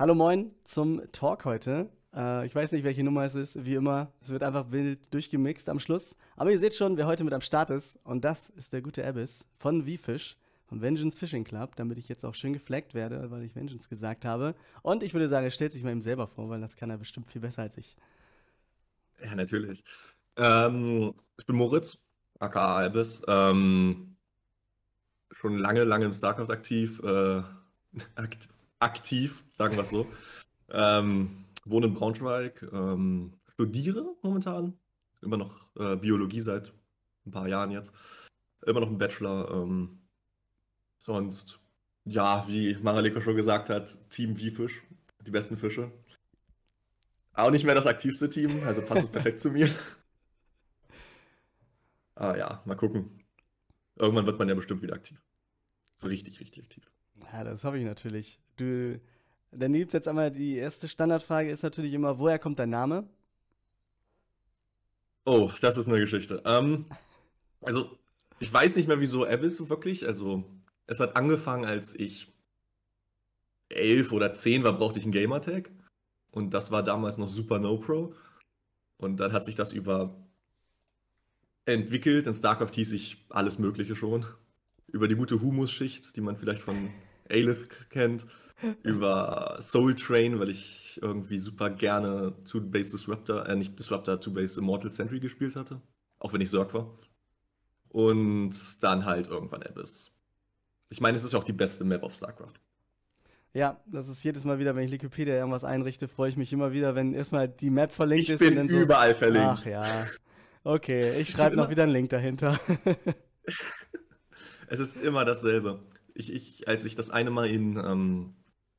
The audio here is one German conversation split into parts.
Hallo moin zum Talk heute. Äh, ich weiß nicht, welche Nummer es ist. Wie immer, es wird einfach wild durchgemixt am Schluss. Aber ihr seht schon, wer heute mit am Start ist. Und das ist der gute Abyss von V-Fish, vom Vengeance Fishing Club, damit ich jetzt auch schön gefleckt werde, weil ich Vengeance gesagt habe. Und ich würde sagen, er stellt sich mal ihm selber vor, weil das kann er bestimmt viel besser als ich. Ja, natürlich. Ähm, ich bin Moritz, aka Abyss. Ähm, schon lange, lange im StarCraft aktiv. Äh, akt aktiv, sagen wir es so. ähm, wohne in Braunschweig, ähm, studiere momentan, immer noch äh, Biologie seit ein paar Jahren jetzt, immer noch ein Bachelor. Ähm, sonst, ja, wie Maraleko schon gesagt hat, Team Wie-Fisch, die besten Fische. Auch nicht mehr das aktivste Team, also passt es perfekt zu mir. Aber ja, mal gucken. Irgendwann wird man ja bestimmt wieder aktiv. So richtig, richtig aktiv. Ja, das hoffe ich natürlich. Du, dann gibt jetzt einmal die erste Standardfrage ist natürlich immer, woher kommt dein Name? Oh, das ist eine Geschichte. Ähm, also, ich weiß nicht mehr, wieso Abyss wirklich. Also, es hat angefangen, als ich elf oder zehn war, brauchte ich einen Gamertag. Und das war damals noch Super No Pro. Und dann hat sich das über entwickelt. In StarCraft hieß ich alles Mögliche schon. Über die gute Humusschicht, die man vielleicht von Aelith kennt, über Soul Train, weil ich irgendwie super gerne Two-Base Disruptor, äh, nicht Disruptor, Two-Base Immortal Sentry gespielt hatte. Auch wenn ich Sorg war. Und dann halt irgendwann Abyss. Ich meine, es ist auch die beste Map auf StarCraft. Ja, das ist jedes Mal wieder, wenn ich Wikipedia irgendwas einrichte, freue ich mich immer wieder, wenn erstmal die Map verlinkt ich ist. Ich bin bin überall verlinkt. Ach ja. Okay, ich schreibe noch wieder einen Link dahinter. es ist immer dasselbe. Ich, ich, als ich das eine Mal in ähm,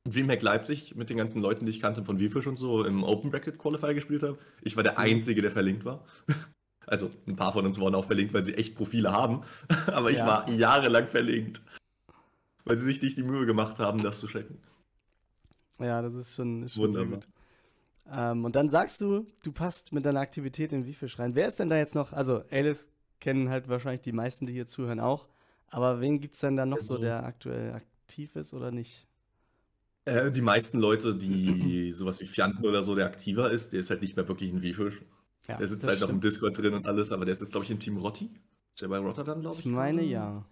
Dreamhack Leipzig mit den ganzen Leuten, die ich kannte von Wiefisch und so, im Open Bracket Qualifier gespielt habe, ich war der mhm. Einzige, der verlinkt war. Also ein paar von uns wurden auch verlinkt, weil sie echt Profile haben. Aber ich ja. war jahrelang verlinkt. Weil sie sich nicht die Mühe gemacht haben, das zu checken. Ja, das ist schon, ist schon sehr gut. Ähm, und dann sagst du, du passt mit deiner Aktivität in Wiefisch rein. Wer ist denn da jetzt noch? Also, Alice kennen halt wahrscheinlich die meisten, die hier zuhören, auch. Aber wen gibt es denn da noch also, so, der aktuell aktiv ist oder nicht? Äh, die meisten Leute, die sowas wie Fianten oder so, der aktiver ist, der ist halt nicht mehr wirklich ein Wiefisch. Ja, der sitzt halt stimmt. noch im Discord drin und alles, aber der ist jetzt, glaube ich, im Team Rotti. Ist der bei Rotterdam, glaube ich? Ich meine, ja.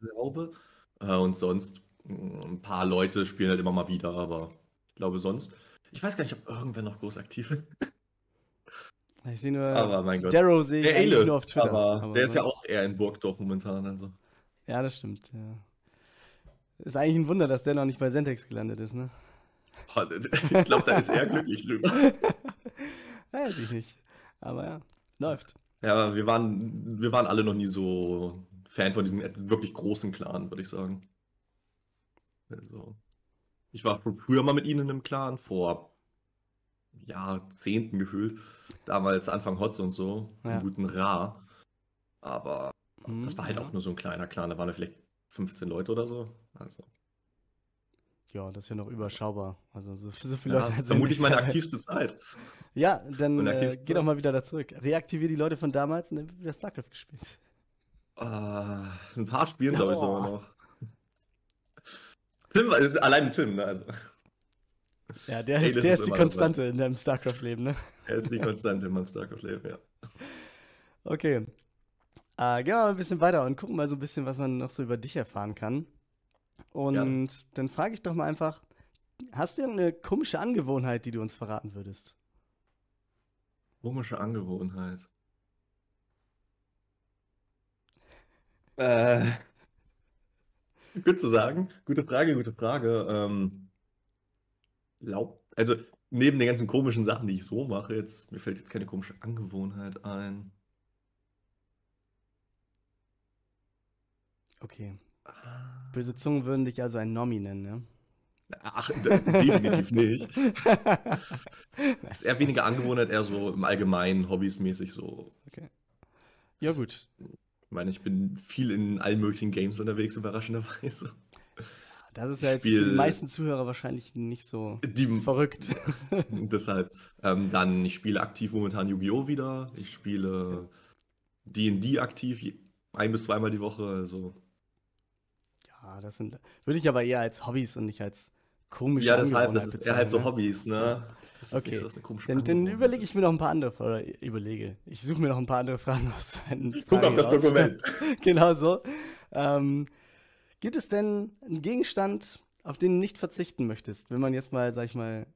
Ich glaube. Äh, und sonst, mm, ein paar Leute spielen halt immer mal wieder, aber ich glaube sonst. Ich weiß gar nicht, ob irgendwer noch groß aktiv ist. Ich sehe nur. Aber mein Gott. Darrow sehe ich nur auf Twitter. Aber, aber der ist ja auch eher in Burgdorf momentan. Also. Ja, das stimmt. Ja. Ist eigentlich ein Wunder, dass der noch nicht bei Sentex gelandet ist, ne? Ich glaube, da ist er glücklich drüber. Weiß ich nicht. Aber ja, läuft. Ja, wir waren, wir waren alle noch nie so Fan von diesem wirklich großen Clan, würde ich sagen. Also, ich war früher mal mit ihnen in einem Clan, vor Jahrzehnten gefühlt. Damals Anfang Hotz und so, ja. guten Ra. Aber hm, das war halt ja. auch nur so ein kleiner Clan, da waren vielleicht 15 Leute oder so. Also. Ja, das ist ja noch überschaubar. Also so, so viele ja, Leute sind Vermutlich meine aktivste Zeit. Ja, dann äh, geh doch mal wieder da zurück. Reaktivier die Leute von damals und dann wird wieder StarCraft gespielt. Uh, ein paar spielen, glaube ich, oh. sogar noch. Tim, allein Tim, ne? Also. Ja, der ist, der ist, ist die Konstante in deinem StarCraft-Leben, ne? Er ist die Konstante in meinem StarCraft-Leben, ja. Okay. Äh, gehen wir mal ein bisschen weiter und gucken mal so ein bisschen, was man noch so über dich erfahren kann. Und ja. dann frage ich doch mal einfach, hast du irgendeine komische Angewohnheit, die du uns verraten würdest? Komische Angewohnheit. Äh, gut zu sagen. Gute Frage, gute Frage. Ähm, glaub, also neben den ganzen komischen Sachen, die ich so mache, jetzt, mir fällt jetzt keine komische Angewohnheit ein. Okay. Böse Zungen würden dich also ein Nomi nennen, ne? Ach, definitiv nicht. Das ist eher weniger Angewohnheit, eher so im Allgemeinen, hobbysmäßig so. Okay. Ja, gut. Ich meine, ich bin viel in allen möglichen Games unterwegs, überraschenderweise. Das ist ja jetzt Spiel, für die meisten Zuhörer wahrscheinlich nicht so die, verrückt. deshalb. Ähm, dann, ich spiele aktiv momentan Yu-Gi-Oh! wieder. Ich spiele D&D aktiv, ein bis zweimal die Woche. Also das sind, würde ich aber eher als Hobbys und nicht als komische Ja, deshalb, das ist eher halt so bezeichnen, Hobbys, ne? Das Okay. so, ist komische Dann, dann überlege ich mir noch ein paar andere, oder überlege. Ich suche mir noch ein paar andere Fragen aus. Ich guck auf das Dokument. genau so. Ähm, gibt es denn einen Gegenstand, auf den du nicht verzichten möchtest, wenn man jetzt mal, sag ich mal,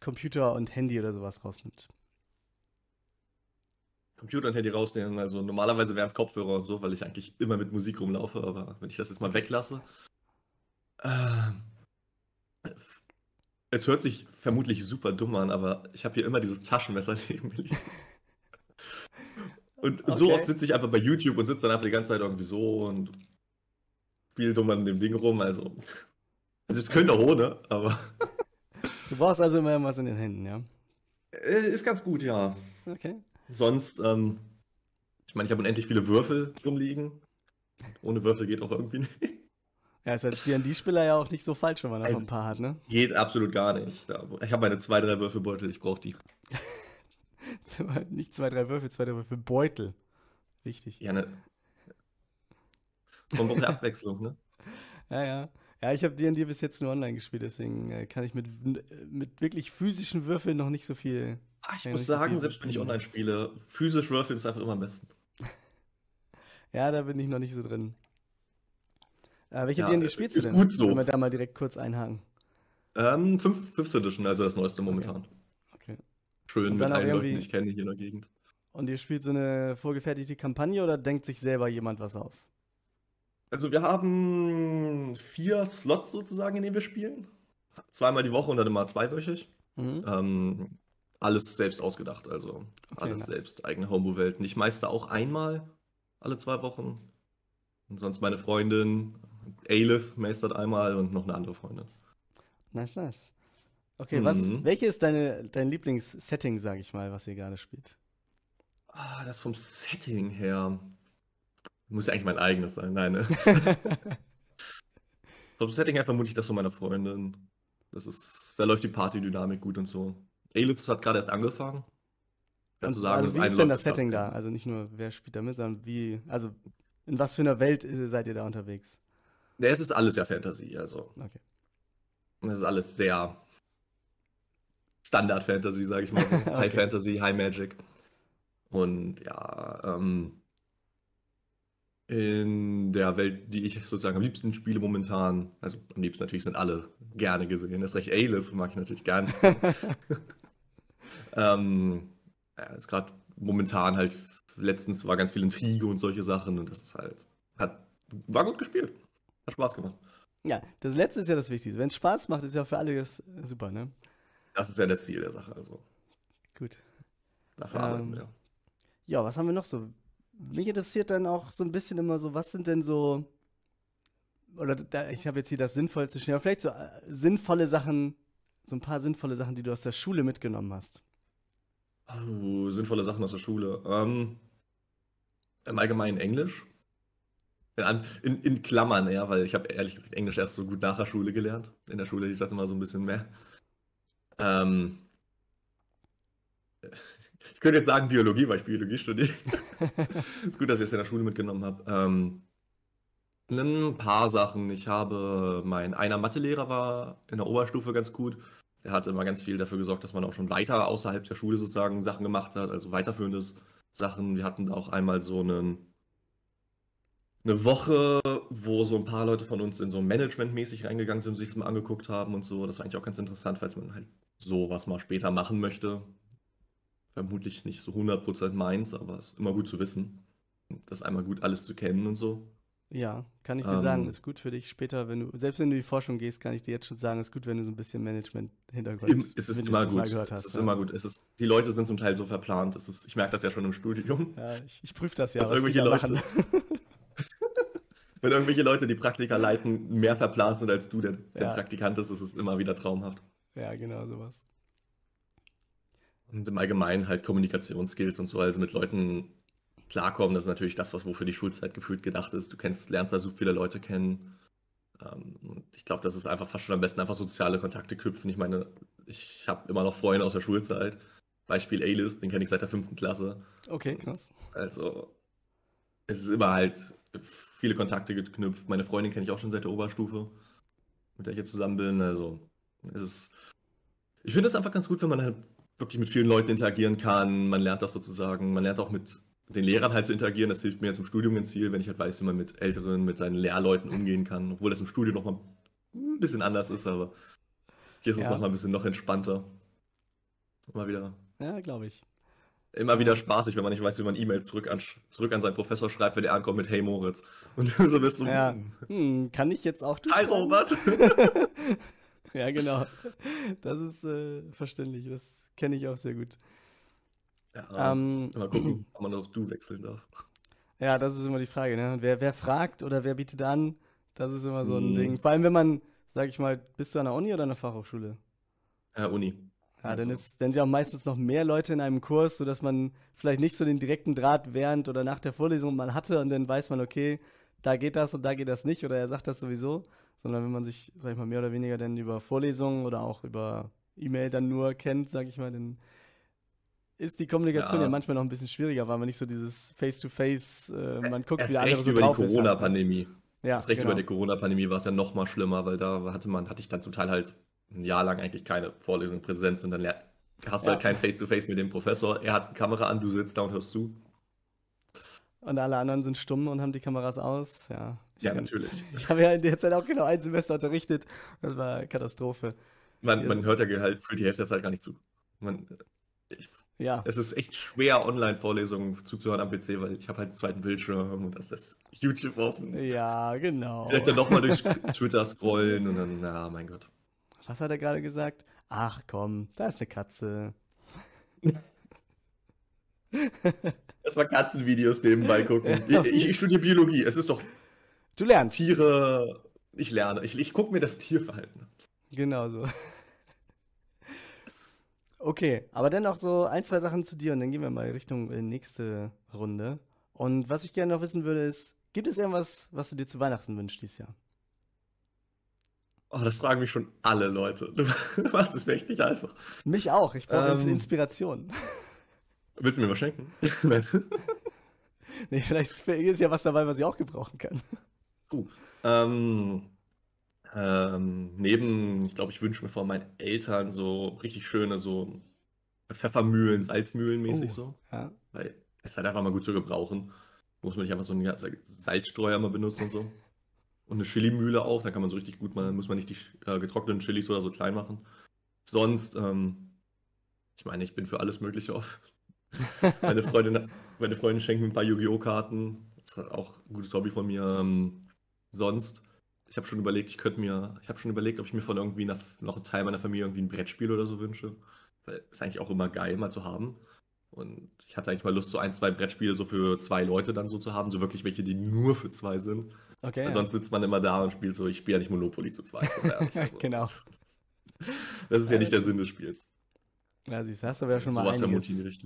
Computer und Handy oder sowas rausnimmt? Computer und Handy rausnehmen. Also normalerweise wären es Kopfhörer und so, weil ich eigentlich immer mit Musik rumlaufe, aber wenn ich das jetzt mal weglasse. ähm, es hört sich vermutlich super dumm an, aber ich habe hier immer dieses Taschenmesser neben mir liegen. Und so Okay. oft sitze ich einfach bei YouTube und sitze dann einfach die ganze Zeit irgendwie so und spiele dumm an dem Ding rum. Also, also es könnte auch ohne, aber Du brauchst also immer was in den Händen, ja? äh, ist ganz gut, ja. Okay. Sonst, ähm, ich meine, ich habe unendlich viele Würfel rumliegen. Ohne Würfel geht auch irgendwie nicht. Ja, ist als D&D-Spieler ja auch nicht so falsch, wenn man einfach Also- ein paar hat, ne? Geht absolut gar nicht. Ich habe meine zwei, drei Würfelbeutel, ich brauche die. nicht zwei, drei Würfel, zwei, drei Würfel Beutel. Wichtig. Ja, ne. Man braucht Abwechslung, ne? Ja, ja. Ja, ich habe D&D bis jetzt nur online gespielt, deswegen äh, kann ich mit, mit wirklich physischen Würfeln noch nicht so viel. Ah, ich muss sagen, selbst wenn ich online spiele, physisch würfeln ist einfach immer am besten. Ja, da bin ich noch nicht so drin. Äh, welche Ja, D&D spielst du ist denn? gut so. Wenn wir da mal direkt kurz einhaken. Ähm, fünf, fünfte Edition, also das neueste momentan. Okay. Schön Und mit allen Leuten, die ich kenne hier in der Gegend. Und ihr spielt so eine vorgefertigte Kampagne oder denkt sich selber jemand was aus? Also wir haben vier Slots sozusagen, in denen wir spielen. Zweimal die Woche und dann immer zweiwöchig. Mhm. Ähm, alles selbst ausgedacht, also Okay, alles nice. selbst, eigene Homebrew-Welten. Ich meister auch einmal alle zwei Wochen. Und sonst meine Freundin, Aelith, meistert einmal und noch eine andere Freundin. Nice, nice. Okay, was, Mhm. welche ist deine, dein Lieblingssetting, sag ich mal, was ihr gerade spielt? Ah, das vom Setting her. Muss ja eigentlich mein eigenes sein, nein, ne? vom Setting her vermute ich das von meiner Freundin. Das ist, da läuft die Partydynamik gut und so. Aelith hat gerade erst angefangen. Und, zu sagen, also wie ist denn das Setting da? Also nicht nur, wer spielt da mit, sondern wie, also in was für einer Welt seid ihr da unterwegs? Ja, es ist alles ja Fantasy, also. Okay. Es ist alles sehr Standard-Fantasy, sage ich mal so. Okay. High Fantasy, High Magic. Und ja, ähm, in der Welt, die ich sozusagen am liebsten spiele momentan, also am liebsten natürlich sind alle gerne gesehen. Das recht Aleph mag ich natürlich gern. ähm, ja, ist gerade momentan halt, letztens war ganz viel Intrige und solche Sachen und das ist halt, hat, war gut gespielt. Hat Spaß gemacht. Ja, das letzte ist ja das Wichtigste. Wenn es Spaß macht, ist ja für alle das äh, super, ne? Das ist ja das Ziel der Sache, also Gut. dafür arbeiten Ähm, wir. Ja, was haben wir noch so? Mich interessiert dann auch so ein bisschen immer so, was sind denn so, oder da, ich habe jetzt hier das Sinnvollste stehen, aber vielleicht so äh, sinnvolle Sachen, so ein paar sinnvolle Sachen, die du aus der Schule mitgenommen hast. Oh, sinnvolle Sachen aus der Schule. Ähm, Im Allgemeinen Englisch. In, in Klammern, ja, weil ich habe ehrlich gesagt Englisch erst so gut nach der Schule gelernt. In der Schule lief das immer so ein bisschen mehr. Ähm, ich könnte jetzt sagen Biologie, weil ich Biologie studiere. gut, dass ich es in der Schule mitgenommen habe. Ähm, ein paar Sachen. Ich habe, mein einer Mathelehrer war in der Oberstufe ganz gut. Der hat immer ganz viel dafür gesorgt, dass man auch schon weiter außerhalb der Schule sozusagen Sachen gemacht hat, also weiterführendes Sachen. Wir hatten da auch einmal so einen, eine Woche, wo so ein paar Leute von uns in so Management-mäßig reingegangen sind und sich das mal angeguckt haben und so. Das war eigentlich auch ganz interessant, falls man halt sowas mal später machen möchte. Vermutlich nicht so 100% meins, aber es ist immer gut zu wissen. Das einmal gut alles zu kennen und so. Ja, kann ich dir sagen, Ähm. ist gut für dich später, wenn du, selbst wenn du in die Forschung gehst, kann ich dir jetzt schon sagen, ist gut, wenn du so ein bisschen Management-Hintergrund Im, es ist immer gut. hast. es ist ja. immer gut. Es ist, die Leute sind zum Teil so verplant. Es ist, ich merke das ja schon im Studium. Ja, ich, ich prüfe das ja, was irgendwelche da Leute-. Wenn irgendwelche Leute, die Praktika leiten, mehr verplant sind als du, der, der Ja. Praktikant ist, ist es immer wieder traumhaft. ja, genau, sowas. Und im Allgemeinen halt Kommunikationsskills und so, also mit Leuten klarkommen, das ist natürlich das, was wofür die Schulzeit gefühlt gedacht ist. Du kennst, lernst da so viele Leute kennen. Ähm, Und ich glaube, das ist einfach fast schon am besten, einfach soziale Kontakte knüpfen. Ich meine, ich habe immer noch Freunde aus der Schulzeit. Beispiel A-List, den kenne ich seit der fünften Klasse. Okay, krass. Also, es ist immer halt viele Kontakte geknüpft. Meine Freundin kenne ich auch schon seit der Oberstufe, mit der ich jetzt zusammen bin. Also, Es ist, ich finde es einfach ganz gut, wenn man halt wirklich mit vielen Leuten interagieren kann. Man lernt das sozusagen. Man lernt auch mit den Lehrern halt zu interagieren. Das hilft mir jetzt im Studium ganz viel, wenn ich halt weiß, wie man mit Älteren, mit seinen Lehrleuten umgehen kann. Obwohl das im Studium nochmal ein bisschen anders ist, aber hier ist es Ja. nochmal ein bisschen noch entspannter. Immer wieder, Ja, glaube ich. immer wieder spaßig, wenn man nicht weiß, wie man E-Mails zurück an, zurück an seinen Professor schreibt, wenn der ankommt mit Hey Moritz. Und so bist du. Ja. Hm, kann ich jetzt auch Hi? Robert! Ja, genau. Das ist äh, verständlich. Das kenne ich auch sehr gut. Ja, Ähm, mal gucken, ob man auf du wechseln darf. ja, das ist immer die Frage. Ne? Wer, wer fragt oder wer bietet an, das ist immer so ein Mhm. Ding. Vor allem, wenn man, sag ich mal, bist du an der Uni oder an der Fachhochschule? Ja, Uni. Ja, dann, Also- ist, dann sind ja auch meistens noch mehr Leute in einem Kurs, sodass man vielleicht nicht so den direkten Draht während oder nach der Vorlesung mal hatte und dann weiß man, okay, da geht das und da geht das nicht oder er sagt das sowieso, sondern wenn man sich, sag ich mal, mehr oder weniger dann über Vorlesungen oder auch über E-Mail dann nur kennt, sag ich mal, dann ist die Kommunikation ja, Ja. manchmal noch ein bisschen schwieriger, weil man nicht so dieses Face-to-face, äh, man guckt, Erst wie der andere so über die drauf halt, ne? Corona-Pandemie. Ja, Erst recht genau. über die Corona-Pandemie war es ja noch mal schlimmer, weil da hatte man, hatte ich dann zum Teil halt ein Jahr lang eigentlich keine Vorlesung in Präsenz und dann hast du Ja. halt kein Face-to-Face mit dem Professor. Er hat eine Kamera an, du sitzt da und hörst zu. Und alle anderen sind stumm und haben die Kameras aus. Ja, Ja, Ich- natürlich. Ich habe ja in der Zeit auch genau ein Semester unterrichtet. Das war Katastrophe. Man, man hört ja halt für die Hälfte der Zeit gar nicht zu. Man, ich, Ja, es ist echt schwer, Online-Vorlesungen zuzuhören am PC, weil ich habe halt einen zweiten Bildschirm und das ist YouTube offen. ja, genau. Vielleicht dann nochmal durch Twitter scrollen und dann, na, mein Gott. Was hat er gerade gesagt? Ach komm, da ist eine Katze. Erstmal Katzenvideos nebenbei gucken. Ich, ich, ich studiere Biologie. Es ist doch Du lernst. Tiere. Ich lerne. Ich, ich gucke mir das Tierverhalten an. Genau so. Okay, aber dann noch so ein, zwei Sachen zu dir und dann gehen wir mal Richtung äh, nächste Runde. Und was ich gerne noch wissen würde, ist, gibt es irgendwas, was du dir zu Weihnachten wünschst dieses Jahr? Oh, das fragen mich schon alle Leute. Du machst es mir echt nicht einfach. Mich auch, ich brauche Ähm. Inspiration. Willst du mir was schenken? Nein. Nee, vielleicht ist ja was dabei, was ich auch gebrauchen kann. ähm, ähm, neben, ich glaube, ich wünsche mir von meinen Eltern so richtig schöne, so Pfeffermühlen, Salzmühlen mäßig Oh. so. Ja. Weil es halt einfach mal gut zu gebrauchen. Muss man nicht einfach so einen Salzstreuer mal benutzen und so. Und eine Chilimühle auch, da kann man so richtig gut mal, muss man nicht die äh, getrockneten Chilis oder so klein machen. Sonst, ähm, ich meine, ich bin für alles Mögliche offen. Meine Freundin, meine Freundin schenkt mir ein paar Yu-Gi-Oh! Karten. Das ist auch ein gutes Hobby von mir. Ähm, sonst, ich habe schon überlegt, ich könnte mir, ich habe schon überlegt, ob ich mir von irgendwie einer, noch einem Teil meiner Familie irgendwie ein Brettspiel oder so wünsche. Weil ist eigentlich auch immer geil, mal zu haben. Und ich hatte eigentlich mal Lust, so ein, zwei Brettspiele so für zwei Leute dann so zu haben. So wirklich welche, die nur für zwei sind. Okay. Weil sonst sitzt man immer da und spielt so, ich spiele ja nicht Monopoly zu zweit. Also, Genau. Das ist ja nicht der Sinn des Spiels. Ja, siehst du, hast aber ja schon mal Sowas einiges.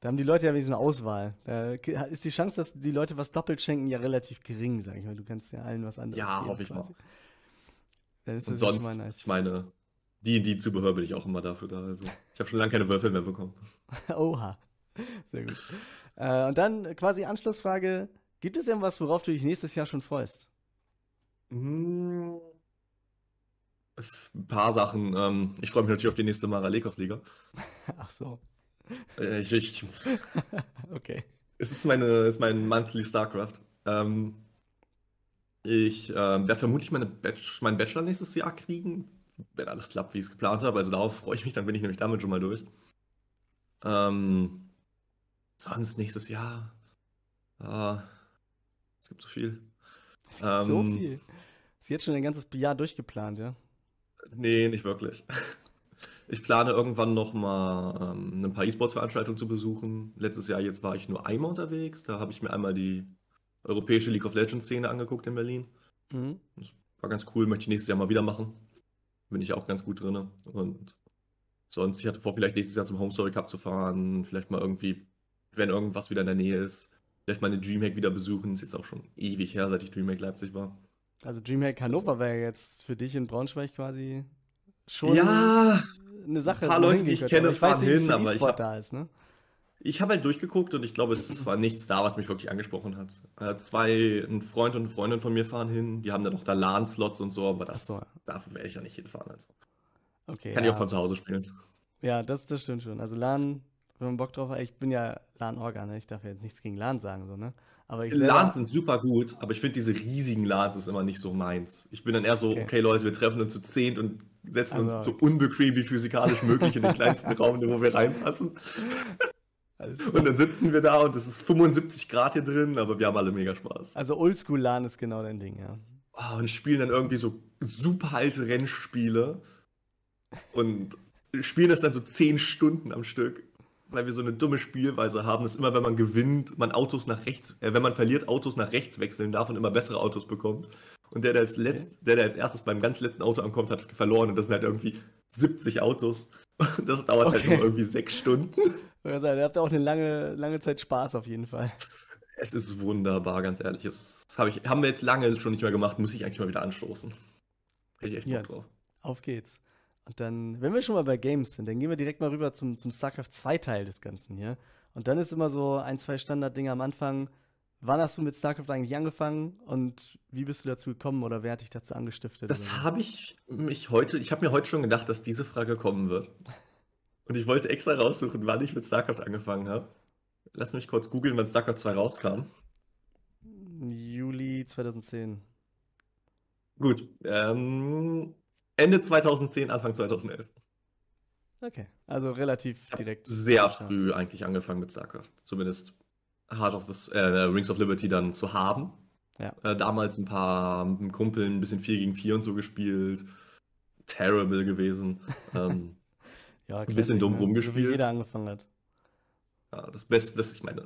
Da haben die Leute ja wenigstens eine Auswahl. Da ist die Chance, dass die Leute was doppelt schenken, ja relativ gering, sag ich mal. Du kannst ja allen was anderes Ja, geben, hoffe ich mal. Und ja sonst, nice. ich meine, die, die Zubehör bin ich auch immer dafür da. Also, ich habe schon lange keine Würfel mehr bekommen. Oha. Sehr gut. Äh, und dann quasi Anschlussfrage: Gibt es irgendwas, worauf du dich nächstes Jahr schon freust? Mm. Ein paar Sachen. Ähm, ich freue mich natürlich auf die nächste Mara Lekos Liga. Ach so. Äh, Ich, ich, Okay. es ist meine, es ist mein Monthly StarCraft. Ähm, ich ähm, werde vermutlich meine Batch, meinen Bachelor nächstes Jahr kriegen, wenn alles klappt, wie ich es geplant habe. Also darauf freue ich mich, dann bin ich nämlich damit schon mal durch. Ähm, sonst nächstes Jahr. Ah, es gibt so viel. Es gibt so Ähm. viel. Ist jetzt schon ein ganzes Jahr durchgeplant, ja? Nee, nicht wirklich. Ich plane irgendwann noch mal ähm, eine paar E-Sports-Veranstaltungen zu besuchen. Letztes Jahr jetzt war ich nur einmal unterwegs. Da habe ich mir einmal die europäische League of Legends Szene angeguckt in Berlin. Mhm. War ganz cool, möchte ich nächstes Jahr mal wieder machen. Bin ich auch ganz gut drin. Und sonst, ich hatte vor, vielleicht nächstes Jahr zum Home Story Cup zu fahren. Vielleicht mal irgendwie, wenn irgendwas wieder in der Nähe ist, vielleicht mal eine Dreamhack wieder besuchen. Ist jetzt auch schon ewig her, seit ich Dreamhack Leipzig war. Also Dreamhack Hannover wäre jetzt für dich in Braunschweig quasi schon Ja, eine Sache. ein paar Leute, die ich kenne, Aber ich weiß fahren nicht, hin, aber ich hab- da ist, ne? Ich habe halt durchgeguckt und ich glaube, es war nichts da, was mich wirklich angesprochen hat. Äh, zwei, ein Freund und eine Freundin von mir fahren hin, die haben dann noch da LAN-Slots und so, aber das, so, dafür werde ich ja nicht hinfahren. Also. Okay. Kann ich ja. auch von zu Hause spielen. Ja, das, das stimmt schon. Also LAN, wenn man Bock drauf hat, ich bin ja LAN-Organ, ne? ich darf ja jetzt nichts gegen LAN sagen, so, ne? Aber ich selber, LANs sind super gut, aber ich finde diese riesigen LANs ist immer nicht so meins. Ich bin dann eher so, Okay. okay, Leute, wir treffen uns zu zehnt und setzen uns Also- so unbequem wie physikalisch möglich in den kleinsten Raum, wo wir reinpassen. Und dann sitzen wir da und es ist 75 Grad hier drin, aber wir haben alle mega Spaß. Also Oldschool-LAN ist genau dein Ding, ja. Oh, und spielen dann irgendwie so super alte Rennspiele und spielen das dann so 10 Stunden am Stück, weil wir so eine dumme Spielweise haben, dass immer, wenn man gewinnt, man Autos nach rechts, äh, wenn man verliert, Autos nach rechts wechseln darf und immer bessere Autos bekommt. Und der, der als letzt, der, der als erstes beim ganz letzten Auto ankommt, hat verloren und das sind halt irgendwie 70 Autos. Und das dauert halt Okay. nur irgendwie sechs Stunden. Ich würde sagen, Ihr habt auch eine lange, lange Zeit Spaß auf jeden Fall. Es ist wunderbar, ganz ehrlich. Es, das hab ich, haben wir jetzt lange schon nicht mehr gemacht, muss ich eigentlich mal wieder anstoßen. Hätte ich echt Bock Ja. drauf. Auf geht's. Und dann, wenn wir schon mal bei Games sind, dann gehen wir direkt mal rüber zum, zum StarCraft 2 Teil des Ganzen hier. Und dann ist immer so ein, zwei Standarddinge am Anfang. Wann hast du mit StarCraft eigentlich angefangen und wie bist du dazu gekommen oder wer hat dich dazu angestiftet? Das habe ich mich heute, ich habe mir heute schon gedacht, dass diese Frage kommen wird. Und ich wollte extra raussuchen, wann ich mit StarCraft angefangen habe. Lass mich kurz googeln, wann StarCraft 2 rauskam. Juli 2010. Gut, ähm, Ende 2010, Anfang 2011. Okay, also relativ direkt. sehr früh eigentlich angefangen mit StarCraft. Zumindest Heart of the, äh, Rings of Liberty dann zu haben. Ja. Äh, damals ein paar mit einem Kumpel ein bisschen 4 gegen 4 und so gespielt. Terrible gewesen. ähm, Ja, bisschen Classic, dumm ne? So wie rumgespielt. jeder angefangen hat. Ja, das Beste, das ich meine.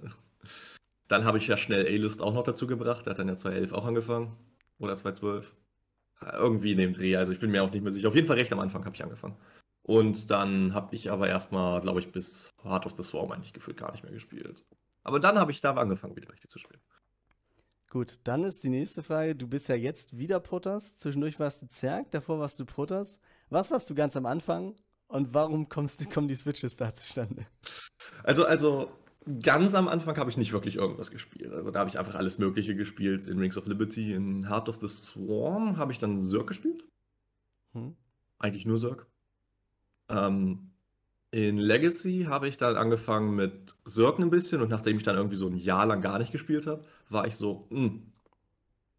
Dann habe ich ja schnell A-List auch noch dazu gebracht. Der hat dann ja 2011 auch angefangen. Oder 2012. Ja, Irgendwie in dem Dreh. Also ich bin mir auch nicht mehr sicher. Auf jeden Fall recht am Anfang habe ich angefangen. Und dann habe ich aber erstmal, glaube ich, bis Heart of the Swarm eigentlich gefühlt gar nicht mehr gespielt. Aber dann habe ich da angefangen, wieder richtig zu spielen. Gut, dann ist die nächste Frage. Du bist ja jetzt wieder Protoss. Zwischendurch warst du Zerg, davor warst du Protoss. Was warst du ganz am Anfang und warum kommst, kommen die Switches da zustande? Also, also ganz am Anfang habe ich nicht wirklich irgendwas gespielt. Also da habe ich einfach alles Mögliche gespielt. In Rings of Liberty, in Heart of the Swarm habe ich dann Zerg gespielt. Hm? Eigentlich nur Zerg. Ähm, in Legacy habe ich dann angefangen mit Zerg ein bisschen und nachdem ich dann irgendwie so ein Jahr lang gar nicht gespielt habe, war ich so, hm,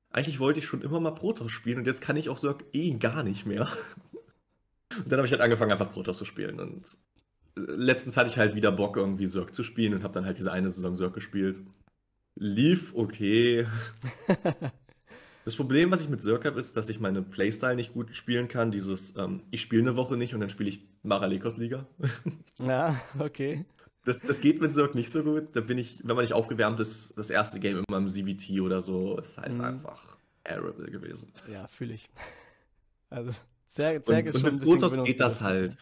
eigentlich wollte ich schon immer mal Protoss spielen und jetzt kann ich auch Zerg eh gar nicht mehr. Und dann habe ich halt angefangen, einfach Protoss zu spielen und äh, letztens hatte ich halt wieder Bock, irgendwie Zerg zu spielen und habe dann halt diese eine Saison Zerg gespielt. Lief okay. Das Problem, was ich mit Zerg habe, ist, dass ich meine Playstyle nicht gut spielen kann. Dieses, ähm, ich spiele eine Woche nicht und dann spiele ich Maralekos Liga. Ja, okay. Das, das geht mit Zerg nicht so gut. Da bin ich, wenn man nicht aufgewärmt ist, das erste Game immer im CVT oder so, ist halt Mhm. einfach terrible gewesen. Ja, fühle ich. Also, Zerg, Und, Zerg ist und schon mit Protoss geht das halt.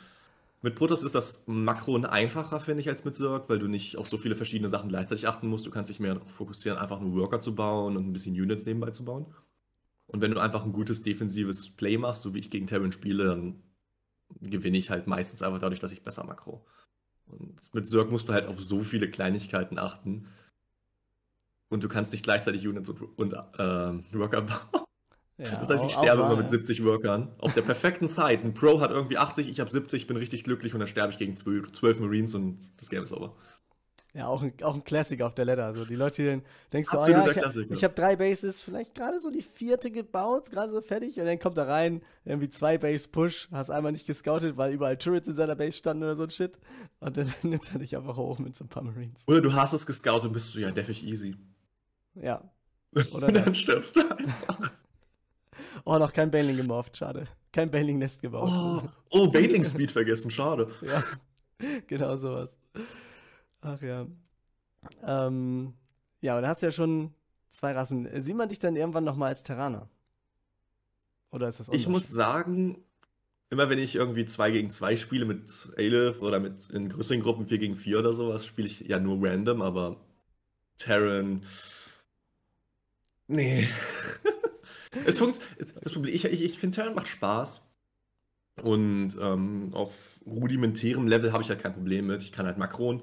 Mit Protoss ist das Makron einfacher, finde ich, als mit Zerg, weil du nicht auf so viele verschiedene Sachen gleichzeitig achten musst. Du kannst dich mehr darauf fokussieren, einfach nur Worker zu bauen und ein bisschen Units nebenbei zu bauen. Und wenn du einfach ein gutes defensives Play machst, so wie ich gegen Terran spiele, dann gewinne ich halt meistens einfach dadurch, dass ich besser makro. Und mit Zerg musst du halt auf so viele Kleinigkeiten achten. Und du kannst nicht gleichzeitig Units und, und ähm, Worker bauen. Ja, Das heißt, ich sterbe immer mit ja. 70 Workern. Auf der perfekten Side. Ein Pro hat irgendwie 80, ich habe 70, bin richtig glücklich und dann sterbe ich gegen 12, 12 Marines und das Game ist over. Ja, auch ein, auch ein Classic auf der Ladder. Also die Leute, die dann denkst du, oh Absoluter ja, ich, Klassiker. ich habe drei Bases, vielleicht gerade so die vierte gebaut, gerade so fertig. Und dann kommt er rein, irgendwie zwei Base Push, hast einmal nicht gescoutet, weil überall Turrets in seiner Base standen oder so ein Shit. Und dann nimmt er dich einfach hoch mit so ein paar Marines. Oder du hast es gescoutet und bist du ja deftig easy. Ja. Oder und dann das. stirbst du einfach. Oh, noch kein Baneling gemorpht, schade. Kein Baneling-Nest gebaut. Oh, oh Bailing Speed vergessen, schade. Ja, genau sowas. Ach ja. Ähm, ja, aber da hast du ja schon zwei Rassen. Äh, Sieht man dich dann irgendwann nochmal als Terraner? Oder ist das Ich muss sagen, immer wenn ich irgendwie 2 gegen 2 spiele mit Aleph oder mit in größeren Gruppen 4 gegen 4 oder sowas, spiele ich ja nur random, aber Terran. Nee. es funkt, es- das Problem, ich, ich, ich finde Terran macht Spaß. Und ähm, auf rudimentärem Level habe ich halt kein Problem mit. Ich kann halt Makron.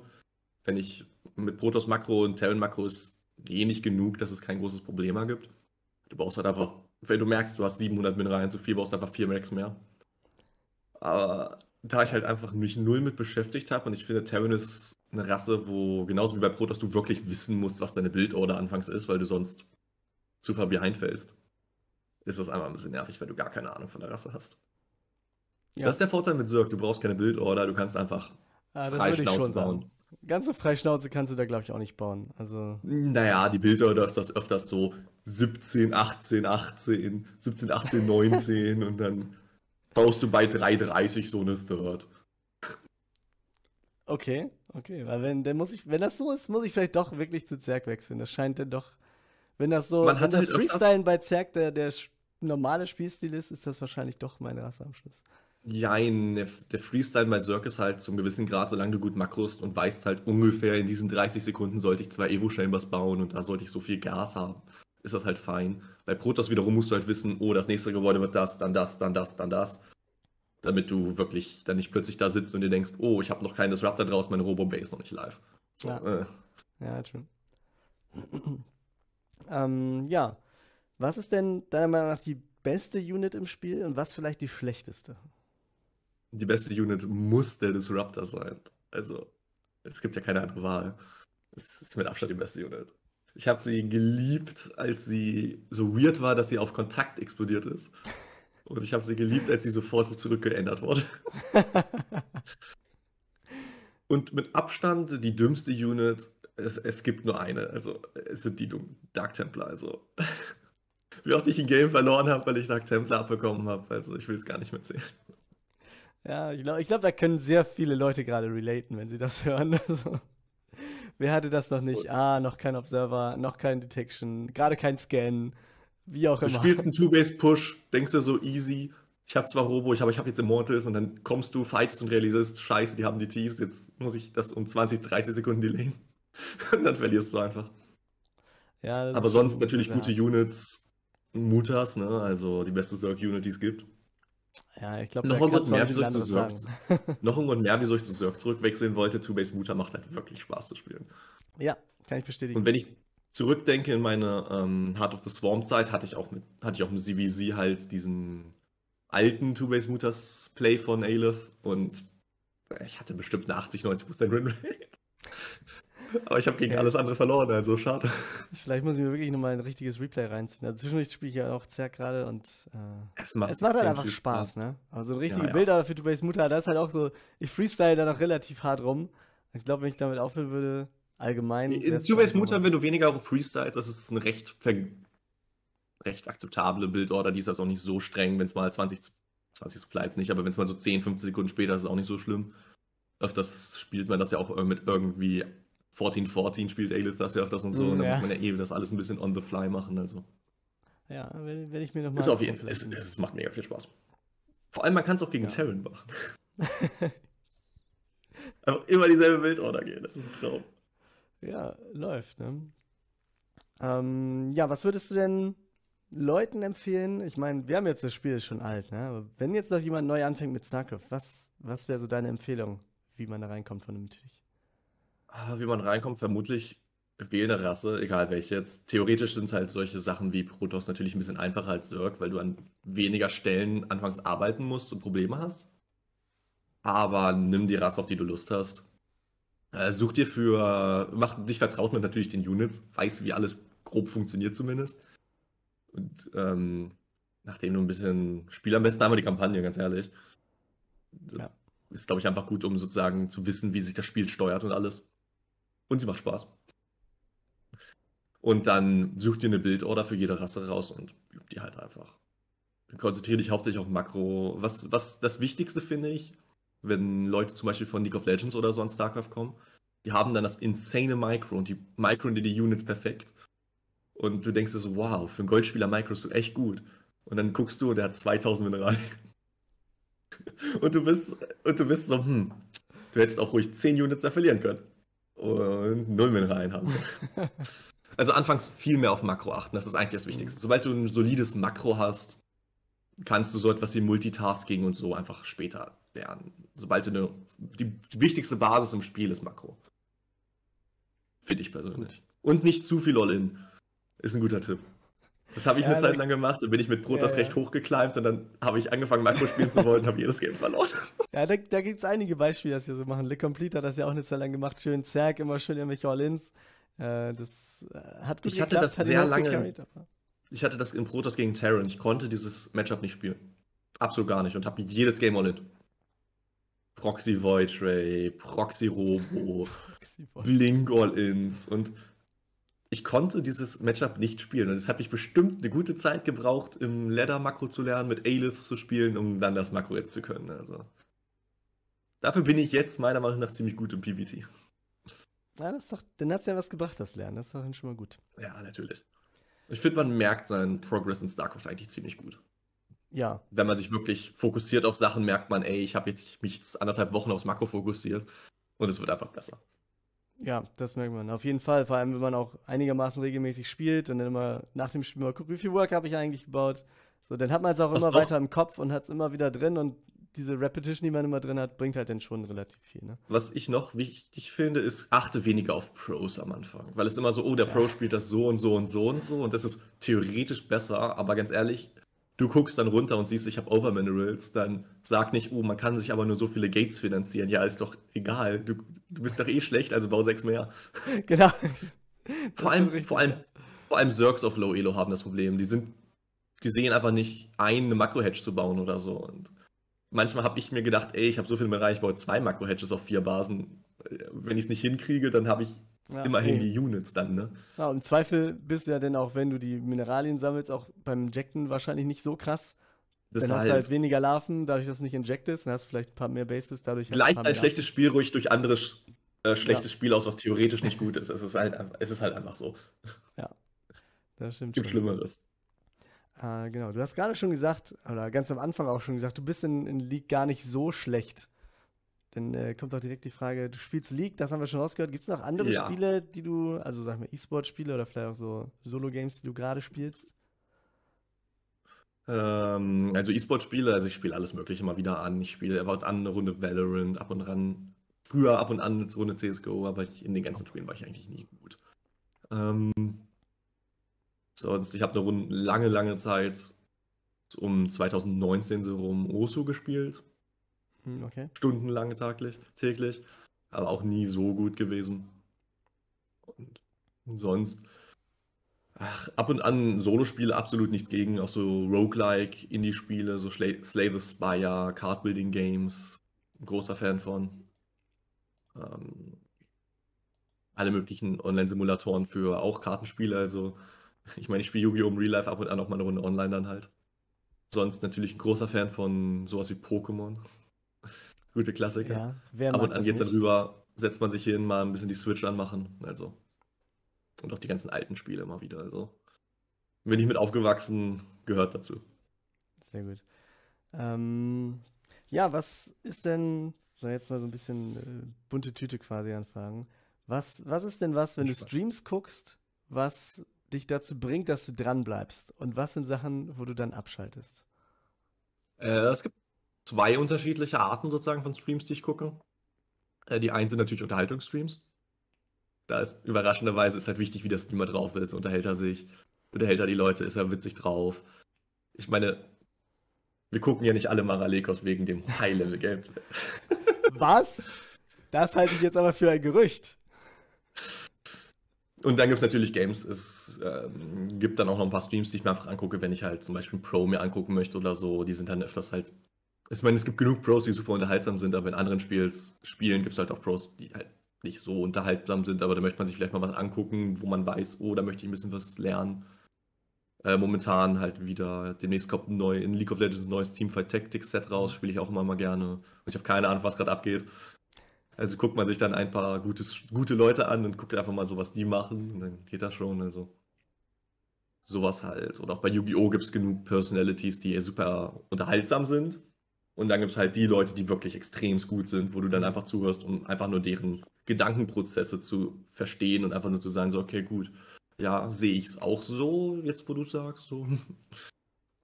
Wenn ich mit Protoss Makro und Terran Makro ist eh nicht genug, dass es kein großes Problem mehr gibt. Du brauchst halt einfach, wenn du merkst, du hast 700 Mineralien zu viel, brauchst du einfach 4 Max mehr. Aber da ich halt einfach mich null mit beschäftigt habe und ich finde, Terran ist eine Rasse, wo genauso wie bei Protoss du wirklich wissen musst, was deine Bildorder anfangs ist, weil du sonst zu far behind fällst, ist das einmal ein bisschen nervig, wenn du gar keine Ahnung von der Rasse hast. Ja. Das ist der Vorteil mit Zerg, du brauchst keine Bildorder, du kannst einfach ah, frei Schnauze bauen. Ganz so frei Schnauze kannst du da, glaube ich, auch nicht bauen. Also... Naja, die Bildorder ist das öfters so 17, 18, 18, 17, 18, 19 und dann baust du bei 3,30 so eine Third. Okay, okay, weil wenn, dann muss ich, wenn das so ist, muss ich vielleicht doch wirklich zu Zerg wechseln. Das scheint dann doch, wenn das so, Man wenn das halt Freestyle bei Zerg der, der normale Spielstil ist, ist das wahrscheinlich doch meine Rasse am Schluss. Jein, der, der Freestyle bei Zerg ist halt zum gewissen Grad, solange du gut makrust und weißt halt ungefähr, in diesen 30 Sekunden sollte ich zwei Evo-Chambers bauen und da sollte ich so viel Gas haben, ist das halt fein. Bei Protoss wiederum musst du halt wissen, oh, das nächste Gebäude wird das, dann das, dann das, dann das damit du wirklich dann nicht plötzlich da sitzt und dir denkst, oh, ich habe noch keinen Disruptor draus, meine Robo-Base ist noch nicht live. So, ja. Äh. ja, true. ähm, ja. Was ist denn deiner Meinung nach die beste Unit im Spiel und was vielleicht die schlechteste? Die beste Unit muss der Disruptor sein. Also, es gibt ja keine andere Wahl. Es ist mit Abstand die beste Unit. Ich habe sie geliebt, als sie so weird war, dass sie auf Kontakt explodiert ist. Und ich habe sie geliebt, als sie sofort zurückgeändert wurde. Und mit Abstand die dümmste Unit, es, es gibt nur eine, also es sind die Dark Templar, also wie oft ich ein Game verloren habe, weil ich Dark Templar abbekommen habe, also ich will es gar nicht mehr zählen. Ja, ich glaube, ich glaub, da können sehr viele Leute gerade relaten, wenn sie das hören. Also, wer hatte das noch nicht? Ah, noch kein Observer, noch kein Detection, gerade kein Scan. Wie auch immer. Du spielst einen Two-Base-Push, denkst du so easy. Ich habe zwar Robo, ich habe ich hab jetzt Immortals und dann kommst du, fightest und realisierst, scheiße, die haben die Tees, jetzt muss ich das um 20, 30 Sekunden delayen. und dann verlierst du einfach. Ja, Aber sonst natürlich gute Units. Mutas, ne? Also die beste Zerg-Unit, die es gibt. Ja, ich glaube, noch irgendwann mehr, wieso ich zu Zerg, noch mehr, wieso ich zu Zerg zurückwechseln wollte. Two-Base Muta macht halt wirklich Spaß zu spielen. Ja, kann ich bestätigen. Und wenn ich zurückdenke in meine ähm, Heart of the Swarm Zeit, hatte ich auch mit, hatte ich auch mit CVZ halt diesen alten Two-Base Mutas Play von Aleph und ich hatte bestimmt eine 80, 90% Winrate. Aber ich habe gegen alles andere verloren, also schade. Vielleicht muss ich mir wirklich nochmal ein richtiges Replay reinziehen. Also zwischendurch spiele ich ja auch Zerg gerade und äh, es macht, es macht halt einfach Spaß, Spaß, ne? Also eine richtige ja, Bilder ja. für Two-Base Muta, das ist halt auch so, ich freestyle da noch relativ hart rum. Ich glaube, wenn ich damit aufhören würde, allgemein. In Two-Base Mutter, wenn du weniger Freestyles, das ist eine recht, recht akzeptable Bildorder, die ist also auch nicht so streng, wenn es mal 20, 20 Splites nicht, aber wenn es mal so 10, 15 Sekunden später ist, ist es auch nicht so schlimm. Öfters spielt man das ja auch mit irgendwie 14-14 spielt Aelith das ja öfters und so, mm, und dann ja. muss man ja eh das alles ein bisschen on the fly machen, also. Ja, wenn, wenn ich mir nochmal. Ist auf jeden Fall. Es, es, macht mega viel Spaß. Vor allem, man kann es auch gegen ja. Terran machen. Einfach immer dieselbe Bildorder gehen, das ist ein Traum. Ja, läuft, ne? Ähm, ja, was würdest du denn Leuten empfehlen? Ich meine, wir haben jetzt das Spiel ist schon alt, ne? Aber wenn jetzt noch jemand neu anfängt mit StarCraft, was, was wäre so deine Empfehlung, wie man da reinkommt vernünftig? Ah, wie man reinkommt, vermutlich wähle eine Rasse, egal welche jetzt. Theoretisch sind halt solche Sachen wie Protoss natürlich ein bisschen einfacher als Zerg, weil du an weniger Stellen anfangs arbeiten musst und Probleme hast. Aber nimm die Rasse, auf die du Lust hast. Äh, such dir für, mach dich vertraut mit natürlich den Units, weiß, wie alles grob funktioniert zumindest. Und ähm, nachdem du ein bisschen Spiel am besten einmal die Kampagne, ganz ehrlich. Ja. Ist, glaube ich, einfach gut, um sozusagen zu wissen, wie sich das Spiel steuert und alles. Und sie macht Spaß. Und dann such dir eine Bildorder für jede Rasse raus und üb die halt einfach. Konzentriere dich hauptsächlich auf Makro. Was, was das Wichtigste finde ich, wenn Leute zum Beispiel von League of Legends oder so an StarCraft kommen, die haben dann das insane Micro und die Micro in die Units perfekt. Und du denkst dir so, wow, für einen Goldspieler Micro ist du echt gut. Und dann guckst du und der hat 2000 Mineralien. und du bist, und du bist so, hm, du hättest auch ruhig 10 Units da verlieren können. Und 0 Mineralien haben also anfangs viel mehr auf Makro achten, das ist eigentlich das Wichtigste. Sobald du ein solides Makro hast, kannst du so etwas wie Multitasking und so einfach später lernen. Sobald du eine, die wichtigste Basis im Spiel ist Makro. Finde ich persönlich. Und nicht zu viel All-In. Ist ein guter Tipp. Das habe ich Ja, eine Zeit lang gemacht, dann bin ich mit Protoss Ja, ja. recht hochgekleimt und dann habe ich angefangen, Makro spielen zu wollen und habe jedes Game verloren. Ja, da, da gibt es einige Beispiele, das hier so machen. Le Complete hat das ja auch eine Zeit lang gemacht. Schön Zerg, immer schön irgendwelche All-Ins. Äh, das äh, hat gut Ich hatte geklappt, das hat ihn sehr lange- Ich hatte das in Protoss gegen Terran. Ich konnte dieses Matchup nicht spielen. Absolut gar nicht und habe jedes Game all in. Proxy Void Ray, Proxy Robo, Blink All-Ins und ich konnte dieses Matchup nicht spielen. Und es hat mich bestimmt eine gute Zeit gebraucht, im Ladder-Makro zu lernen, mit Aelith zu spielen, um dann das Makro jetzt zu können. Also. Dafür bin ich jetzt meiner Meinung nach ziemlich gut im PvT. Ja, das ist doch, dann hat es ja was gebracht, das Lernen. Das ist doch schon mal gut. Ja, natürlich. Ich finde, man merkt seinen Progress in StarCraft eigentlich ziemlich gut. Ja, Wenn man sich wirklich fokussiert auf Sachen, merkt man, ey, ich habe jetzt mich jetzt anderthalb Wochen aufs Makro fokussiert und es wird einfach besser. Ja, das merkt man. Auf jeden Fall. Vor allem, wenn man auch einigermaßen regelmäßig spielt und dann immer nach dem Spiel mal guckt, wie viel Work habe ich eigentlich gebaut. So, dann hat man es auch Was immer noch- weiter im Kopf und hat es immer wieder drin und diese Repetition, die man immer drin hat, bringt halt dann schon relativ viel. Ne? Was ich noch wichtig finde, ist, achte weniger auf Pros am Anfang. Weil es immer so, oh, der Pro spielt das so und so und so und so und das ist theoretisch besser, aber ganz ehrlich, du guckst dann runter und siehst, ich habe Overminerals, dann sag nicht, oh, man kann sich aber nur so viele Gates finanzieren. Ja, ist doch egal. Du, du bist doch eh schlecht, also bau sechs mehr. genau. Vor allem, richtig, vor allem, ja. vor allem Zergs auf Low Elo haben das Problem. Die sind, die sehen einfach nicht ein, eine Makro-Hedge zu bauen oder so. Und manchmal habe ich mir gedacht, ey, ich habe so viel mehr rein, ich baue zwei Makro-Hedges auf vier Basen. Wenn ich es nicht hinkriege, dann habe ich Ja, immerhin nee. die Units dann, ne? Ja, und im Zweifel bist du ja dann auch, wenn du die Mineralien sammelst, auch beim Injecten wahrscheinlich nicht so krass. Dann hast du Deshalb halt weniger Larven, dadurch, dass du nicht injectest, dann hast du vielleicht ein paar mehr Bases, dadurch du gleicht ein schlechtes Spiel ruhig durch anderes äh, schlechtes Ja. Spiel aus, was theoretisch nicht gut ist. Es ist halt, einfach- es ist halt einfach so. Larven. Das stimmt Es gibt schon. Schlimmeres. Äh, genau, du hast gerade schon gesagt, oder ganz am Anfang auch schon gesagt, du bist in, in League gar nicht so schlecht. Dann äh, kommt auch direkt die Frage, du spielst League, das haben wir schon rausgehört. Gibt es noch andere Ja. Spiele, die du, also sag mal E-Sport-Spiele oder vielleicht auch so Solo-Games, die du gerade spielst? Ähm, also E-Sport-Spiele, also ich spiele alles Mögliche mal wieder an. Ich spiele aber an eine Runde Valorant, ab und ran. Früher ab und an eine Runde CSGO, aber ich, in den ganzen Spielen war ich eigentlich nie gut. Ähm, sonst, ich habe eine Runde, lange, lange Zeit um 2019 so rum Osu gespielt. Hm, okay. Stundenlang taglich, täglich. Aber auch nie so gut gewesen. Und sonst, ach, ab und an Solospiele absolut nichts gegen. Auch so Roguelike, Indie-Spiele, so Slay, Slay the Spire, Card-Building-Games. Großer Fan von. Ähm, alle möglichen Online-Simulatoren für auch Kartenspiele. Also, ich meine, ich spiele Yu-Gi-Oh! im Real Life ab und an auch mal eine Runde online dann halt. Sonst natürlich ein großer Fan von sowas wie Pokémon. Gute Klassiker. Ja, wer Ab und an geht's dann nicht? rüber, setzt man sich hin, mal ein bisschen die Switch anmachen. Also. Und auch die ganzen alten Spiele immer wieder. Also. Bin ich mit aufgewachsen, gehört dazu. Sehr gut. Ähm, ja, was ist denn, so jetzt mal so ein bisschen äh, bunte Tüte quasi anfangen. Was, was ist denn was, wenn du. Streams guckst, was dich dazu bringt, dass du dran bleibst? Und was sind Sachen, wo du dann abschaltest? Äh, es gibt zwei unterschiedliche Arten sozusagen von Streams, die ich gucke. Äh, die einen sind natürlich Unterhaltungsstreams. Da ist überraschenderweise ist halt wichtig, wie der Streamer drauf ist. Unterhält er sich? Unterhält er die Leute? Ist er witzig drauf? Ich meine, wir gucken ja nicht alle Maralekos wegen dem High-Level-Gameplay. Was? Das halte ich jetzt aber für ein Gerücht. Und dann gibt es natürlich Games. Es ähm, gibt dann auch noch ein paar Streams, die ich mir einfach angucke, wenn ich halt zum Beispiel Pro mir angucken möchte oder so. Die sind dann öfters halt. Ich meine, es gibt genug Pros, die super unterhaltsam sind, aber in anderen Spiels, Spielen gibt es halt auch Pros, die halt nicht so unterhaltsam sind, aber da möchte man sich vielleicht mal was angucken, wo man weiß, oh, da möchte ich ein bisschen was lernen. Äh, momentan halt wieder, demnächst kommt ein neu, in League of Legends ein neues Teamfight Tactics Set raus, spiele ich auch immer mal gerne. Und ich habe keine Ahnung, was gerade abgeht. Also guckt man sich dann ein paar gutes, gute Leute an und guckt einfach mal so, was die machen. Und dann geht das schon. Also sowas halt. Und auch bei Yu-Gi-Oh! gibt es genug Personalities, die super unterhaltsam sind. Und dann gibt es halt die Leute, die wirklich extrem gut sind, wo du dann einfach zuhörst, um einfach nur deren Gedankenprozesse zu verstehen und einfach nur zu sagen, so, okay, gut, ja, sehe ich es auch so, jetzt wo du sagst, so.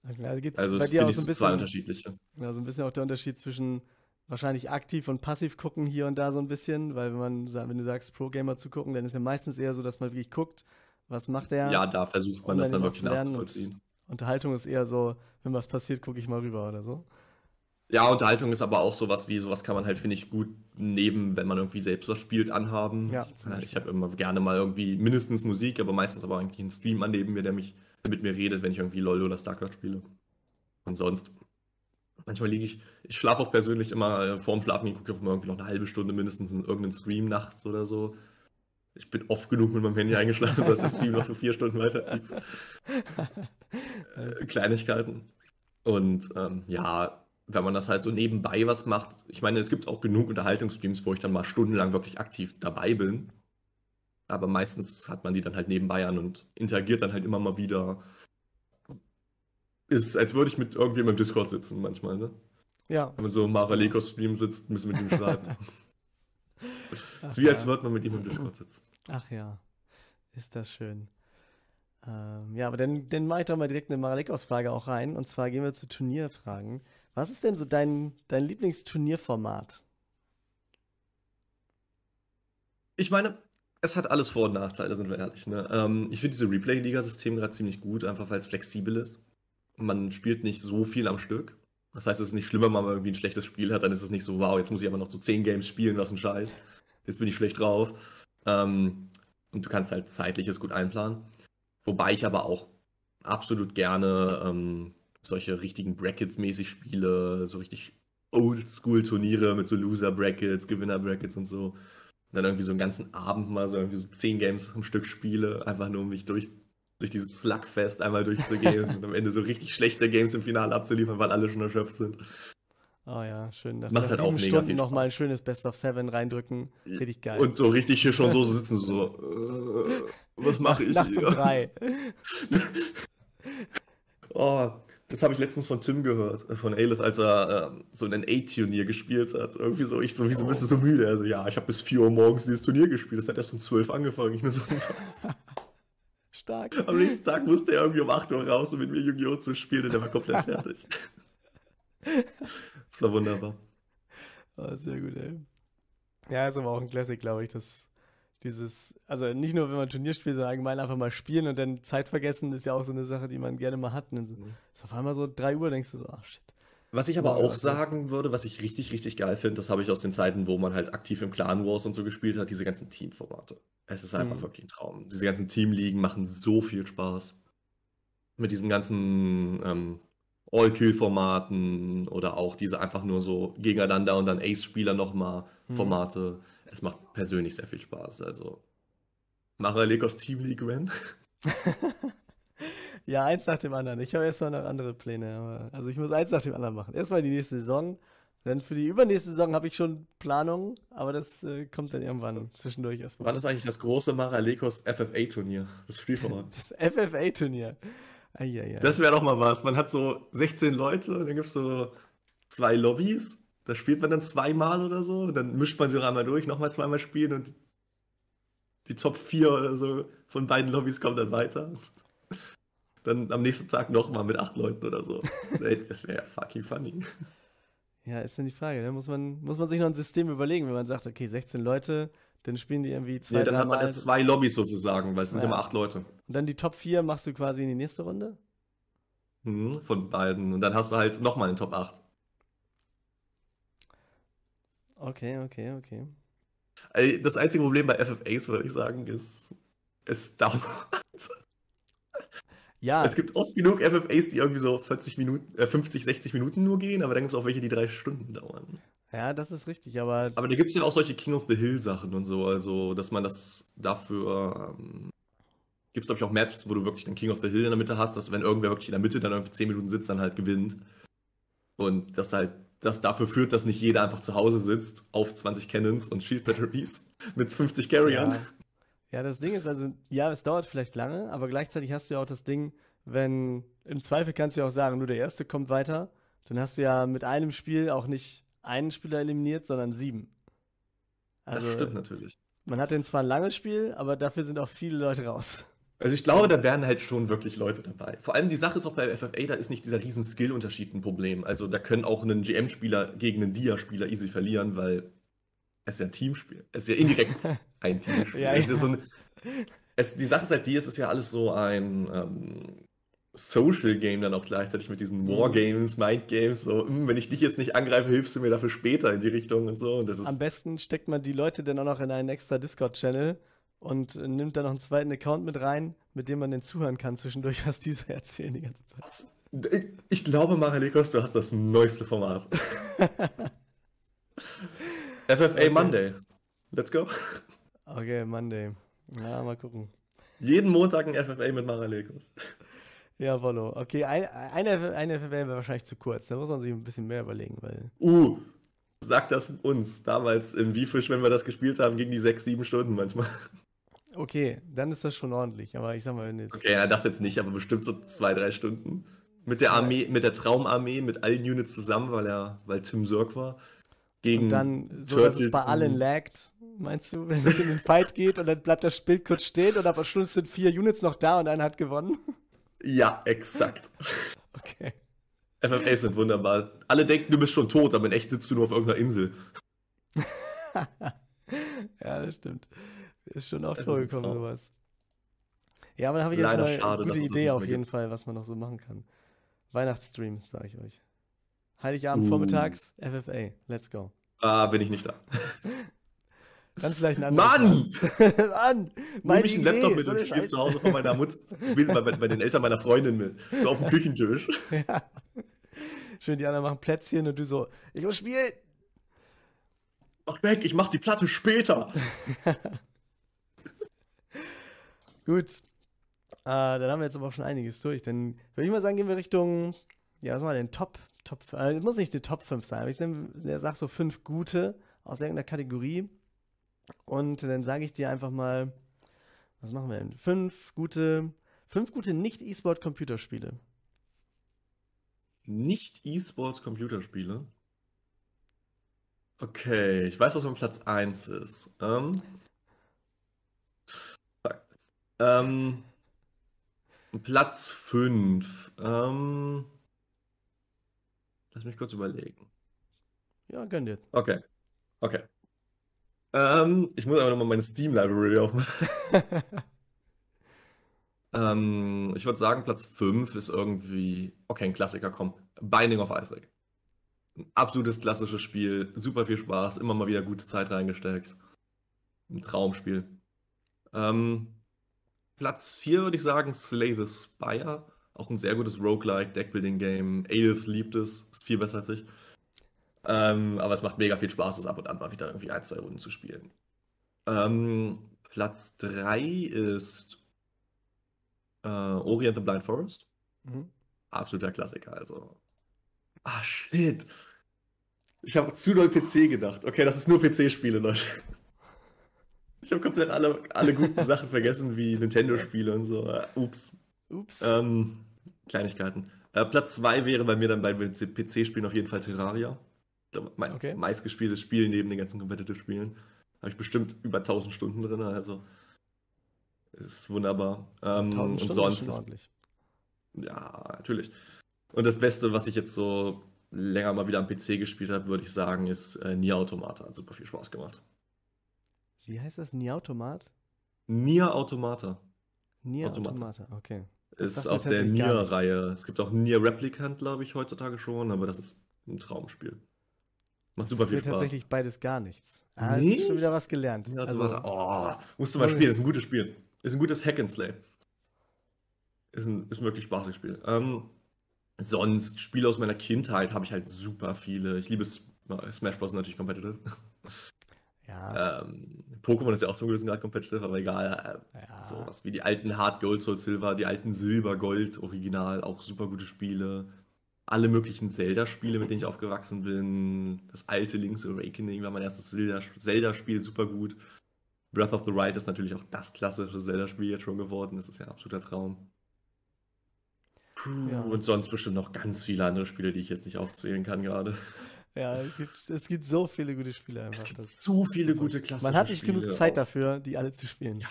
Also gibt es Also bei es dir auch so ein so zwei bisschen, unterschiedliche. ja, so ein bisschen auch der Unterschied zwischen wahrscheinlich aktiv und passiv gucken hier und da so ein bisschen, weil wenn man, wenn du sagst, Pro-Gamer zu gucken, dann ist ja meistens eher so, dass man wirklich guckt, Was macht er? Ja, da versucht man um das dann wirklich und nachzuvollziehen. Unterhaltung ist eher so, wenn was passiert, gucke ich mal rüber oder so. Ja, Unterhaltung ist aber auch sowas wie, sowas kann man halt, finde ich, gut neben, wenn man irgendwie selbst was spielt, anhaben. Ja, ich zum ich habe immer gerne mal irgendwie mindestens Musik, aber meistens aber eigentlich einen Stream an neben mir, der mich, der mit mir redet, wenn ich irgendwie LOL oder StarCraft spiele. Und sonst, manchmal liege ich, ich schlafe auch persönlich immer äh, vorm Schlafen, gucke ich auch mal irgendwie noch eine halbe Stunde mindestens in irgendeinen Stream nachts oder so. Ich bin oft genug mit meinem Handy eingeschlafen, dass der Stream noch für vier Stunden weiter lief. Äh, Kleinigkeiten. Und ähm, ja, wenn man das halt so nebenbei was macht, ich meine, es gibt auch genug Unterhaltungsstreams, wo ich dann mal stundenlang wirklich aktiv dabei bin. Aber meistens hat man die dann halt nebenbei an und interagiert dann halt immer mal wieder. Ist, als würde ich mit irgendjemandem im Discord sitzen manchmal, ne? Ja. Wenn man so im Maraleko-Stream sitzt, müssen mit ihm schreiben. Ach, ist wie als ja. würde man mit ihm im Discord sitzen. Ach ja, ist das schön. Ähm, ja, aber dann, dann mache ich doch mal direkt eine Maralekos-Frage auch rein. Und zwar gehen wir zu Turnierfragen. Was ist denn so dein, dein Lieblingsturnierformat? Ich meine, es hat alles Vor- und Nachteile, sind wir ehrlich. Ne? Ähm, ich finde diese Replay-Liga-System gerade ziemlich gut, einfach weil es flexibel ist. Man spielt nicht so viel am Stück. Das heißt, es ist nicht schlimm, wenn man irgendwie ein schlechtes Spiel hat, dann ist es nicht so, wow, jetzt muss ich aber noch so 10 Games spielen, was ein Scheiß. Jetzt bin ich schlecht drauf. Ähm, und du kannst halt zeitliches gut einplanen. Wobei ich aber auch absolut gerne ähm, solche richtigen Brackets-mäßig spiele, so richtig Oldschool-Turniere mit so Loser-Brackets, Gewinner-Brackets und so. Und dann irgendwie so einen ganzen Abend mal so irgendwie so 10 Games am Stück spiele, einfach nur um mich durch, durch dieses Slugfest einmal durchzugehen und am Ende so richtig schlechte Games im Finale abzuliefern, weil alle schon erschöpft sind. Oh ja, schön. Nach, Macht halt auch sieben mega Stunden nochmal ein schönes Best of Seven reindrücken. Richtig geil. Und so richtig hier schon so sitzen, so, äh, was mache ich Nachts um drei. Oh, das habe ich letztens von Tim gehört, äh, von Aelith, als er ähm, so ein A-Turnier gespielt hat. Irgendwie so, ich so, wieso bist du so müde? Also, ja, ich habe bis 4 Uhr morgens dieses Turnier gespielt. Das hat erst um 12 angefangen. Ich nur so, was? Stark. Am nächsten Tag musste er irgendwie um 8 Uhr raus, um mit mir Yu-Gi-Oh! zu spielen und er war komplett fertig. Das war wunderbar. Oh, sehr gut, ey. Ja, ist aber auch ein Classic, glaube ich, dass dieses, also nicht nur, wenn man Turnier spielt, sondern allgemein einfach mal spielen und dann Zeit vergessen, ist ja auch so eine Sache, die man gerne mal hat. Und dann so- ist auf einmal so 3 Uhr, denkst du so, ach shit. Was ich aber Wow, auch sagen würde, was ich richtig, richtig geil finde, das habe ich aus den Zeiten, wo man halt aktiv im Clan Wars und so gespielt hat, diese ganzen Teamformate. Es ist einfach Mhm. wirklich ein Traum. Diese ganzen Teamligen machen so viel Spaß. Mit diesen ganzen ähm, All-Kill-Formaten oder auch diese einfach nur so gegeneinander und dann Ace-Spieler nochmal Mhm. Es macht persönlich sehr viel Spaß. Also, Maralekos Team League Ren. Ja, eins nach dem anderen. Ich habe erstmal noch andere Pläne. Aber, also ich muss eins nach dem anderen machen. Erstmal die nächste Saison. Dann für die übernächste Saison habe ich schon Planungen, aber das äh, kommt dann irgendwann zwischendurch erstmal. Wann ist eigentlich das große Maralekos FFA-Turnier? Das Free-for-All. Das FFA-Turnier. Das wäre doch mal was. Man hat so 16 Leute und dann gibt es so zwei Lobbys. Da spielt man dann zweimal oder so. Und dann mischt man sie noch einmal durch, nochmal zweimal spielen und die Top 4 oder so von beiden Lobbys kommen dann weiter. Dann am nächsten Tag nochmal mit acht Leuten oder so. Das wäre ja fucking funny. Ja, ist dann die Frage. Da muss man, muss man sich noch ein System überlegen, wenn man sagt, okay, 16 Leute, dann spielen die irgendwie zwei, Nee, dann hat man ja zwei Lobbys sozusagen, weil es sind Ja. immer acht Leute. Und dann die Top 4 machst du quasi in die nächste Runde? Mhm, von beiden. Und dann hast du halt nochmal einen Top 8. Okay, okay, okay. Ey, Das einzige Problem bei FFAs, würde ich sagen, ist, es dauert. Ja, Es gibt oft genug FFAs, die irgendwie so 40 Minuten, äh, 50, 60 Minuten nur gehen, aber dann gibt es auch welche, die drei Stunden dauern. ja, das ist richtig, aber Aber da gibt es ja auch solche King of the Hill Sachen und so, also dass man das dafür. Ähm, gibt es, glaube ich, auch Maps, wo du wirklich den King of the Hill in der Mitte hast, dass wenn irgendwer wirklich in der Mitte dann irgendwie 10 Minuten sitzt, dann halt gewinnt. Und das halt das dafür führt, dass nicht jeder einfach zu Hause sitzt auf 20 Cannons und Shield Batteries mit 50 Carriern. Ja. ja, das Ding ist also, ja, es dauert vielleicht lange, aber gleichzeitig hast du ja auch das Ding, wenn, im Zweifel kannst du ja auch sagen, nur der Erste kommt weiter, dann hast du ja mit einem Spiel auch nicht einen Spieler eliminiert, sondern sieben. Das Also, stimmt natürlich. man hat dann zwar ein langes Spiel, aber dafür sind auch viele Leute raus. Also ich glaube, da wären halt schon wirklich Leute dabei. Vor allem die Sache ist auch bei FFA, da ist nicht dieser riesen Skill-Unterschied ein Problem. Also da können auch einen GM-Spieler gegen einen Dia-Spieler easy verlieren, weil es ist ja ein Teamspiel. Es ist ja indirekt ein Teamspiel. Ja, es ist ja. so ein, Es, die Sache ist halt die, es ist ja alles so ein ähm, Social Game dann auch gleichzeitig mit diesen Wargames, Mindgames, so, hm, wenn ich dich jetzt nicht angreife, hilfst du mir dafür später in die Richtung und so. Und Am besten steckt man die Leute dann auch noch in einen extra Discord-Channel und nimmt dann noch einen zweiten Account mit rein, mit dem man dann zuhören kann zwischendurch, was diese erzählen die ganze Zeit. ich, glaube, Marelekos, du hast das neueste Format. FFA Okay. Monday. Let's go. Okay, Monday. Ja, mal gucken. Jeden Montag ein FFA mit Marelekos. Ja, Wollo. Okay, ein, eine, eine FFL wäre wahrscheinlich zu kurz. Da muss man sich ein bisschen mehr überlegen, weil. Uh, sag das uns. Damals im Wiefisch, wenn wir das gespielt haben, ging die sechs, sieben Stunden manchmal. Okay, dann ist das schon ordentlich. Aber ich sag mal, wenn jetzt. Okay, ja, das jetzt nicht, aber bestimmt so zwei, drei Stunden. Mit der Armee, mit der Traumarmee, mit allen Units zusammen, weil er, weil Tim Sirk war. Gegen Und dann so, dass es Turtle bei allen Doom. laggt, meinst du, wenn es in den Fight geht und dann bleibt das Bild kurz stehen und am Schluss sind vier Units noch da und einer hat gewonnen? Ja, exakt. Okay. FFAs sind wunderbar. Alle denken, du bist schon tot, aber in echt sitzt du nur auf irgendeiner Insel. Ja, das stimmt. Ist schon oft vorgekommen, sowas. Ja, aber dann habe ich jetzt Leider mal eine gute Idee auf jeden gibt. Fall, was man noch so machen kann. Weihnachtsstream, sage ich euch. Heiligabend Uh. vormittags, FFA. Let's go. Ah, bin ich nicht da. Dann vielleicht ein anderes Mann! Mann! Nimm Meine mich einen Laptop mit so und Scheiße. zu Hause von meiner Mutter, bei, bei den Eltern meiner Freundin mit. So auf dem Küchentisch. Ja. Schön, die anderen machen Plätzchen und du so, ich muss spielen. Mach weg, ich mach die Platte später. Gut. Äh, dann haben wir jetzt aber auch schon einiges durch. Dann würde ich mal sagen, gehen wir Richtung, ja, was mal denn? Top, Top, äh, muss nicht eine Top 5 sein, aber ich nehm- sag so fünf gute aus irgendeiner Kategorie. Und dann sage ich dir einfach mal, was machen wir denn? Fünf gute, fünf gute Nicht-E-Sport-Computerspiele. Nicht E-Sports Computerspiele. Okay, ich weiß, was mein Platz 1 ist. Ähm. Ähm, Platz 5. Ähm, lass mich kurz überlegen. Ja, gönn dir. Okay, okay. Ähm, ich muss aber nochmal meine Steam-Library aufmachen. Ähm, ich würde sagen, Platz 5 ist irgendwie, okay, ein Klassiker, komm. Binding of Isaac. Ein absolutes klassisches Spiel, super viel Spaß, immer mal wieder gute Zeit reingesteckt. Ein Traumspiel. Ähm, Platz 4 würde ich sagen, Slay the Spire. Auch ein sehr gutes Roguelike, Deckbuilding-Game. Aelith liebt es, ist viel besser als ich. Ähm, aber es macht mega viel Spaß, es ab und an mal wieder irgendwie ein, zwei Runden zu spielen. Ähm, Platz 3 ist äh, Ori and the Blind Forest. Mhm. Absoluter Klassiker, also. Ah, shit. Ich habe zu doll PC gedacht. Okay, das ist nur PC-Spiele, Leute. Ich habe komplett alle, alle guten Sachen vergessen, wie Nintendo-Spiele und so. Äh, Ups. Ups. Ähm, Kleinigkeiten. Äh, Platz 2 wäre bei mir dann bei PC-Spielen auf jeden Fall Terraria. Ich glaube, mein Okay. meistgespieltes Spiel neben den ganzen Competitive-Spielen. Habe ich bestimmt über 1000 Stunden drin, also ist wunderbar. Ähm, 1000 und Stunden sonst schon ist, ordentlich. ja, natürlich. Und das Beste, was ich jetzt so länger mal wieder am PC gespielt habe, würde ich sagen, ist äh, Nier Automata. Hat super viel Spaß gemacht. Wie heißt das? Nier-Automat? Nier Automata Nier-Automata, okay. Das ist aus der. Nier-Reihe. Es gibt auch Nier Replicant, glaube ich, heutzutage schon, aber das ist ein Traumspiel. Macht super viel Spaß. tatsächlich beides gar nichts. Ah, jetzt ist schon wieder was gelernt. Nier Also, Automata. oh, musst du mal spielen, ist ein gutes Spiel. Ist ein gutes Hack and Slay. Ist ein, ist ein wirklich spaßiges Spiel. Ähm, sonst, Spiele aus meiner Kindheit habe ich halt super viele. Ich liebe Smash Bros. natürlich competitive. Ja, Ähm, Pokémon ist ja auch zum gewissen Grad competitive, aber egal. Äh, ja. Sowas wie die alten Hard Gold, Soul Silver, die alten Silber, Gold, Original, auch super gute Spiele. Alle möglichen Zelda-Spiele, mit denen ich aufgewachsen bin. Das alte Link's Awakening war mein erstes Zelda- Zelda-Spiel, super gut. Breath of the Wild ist natürlich auch das klassische Zelda-Spiel jetzt schon geworden. Das ist ja ein absoluter Traum. Ja. Und sonst bestimmt noch ganz viele andere Spiele, die ich jetzt nicht aufzählen kann gerade. Ja es, gibt, es gibt so viele gute Spiele einfach. Es gibt das- so viele gute klassische man hat nicht Spiele. genug Zeit auch. dafür, die alle zu spielen. Ja,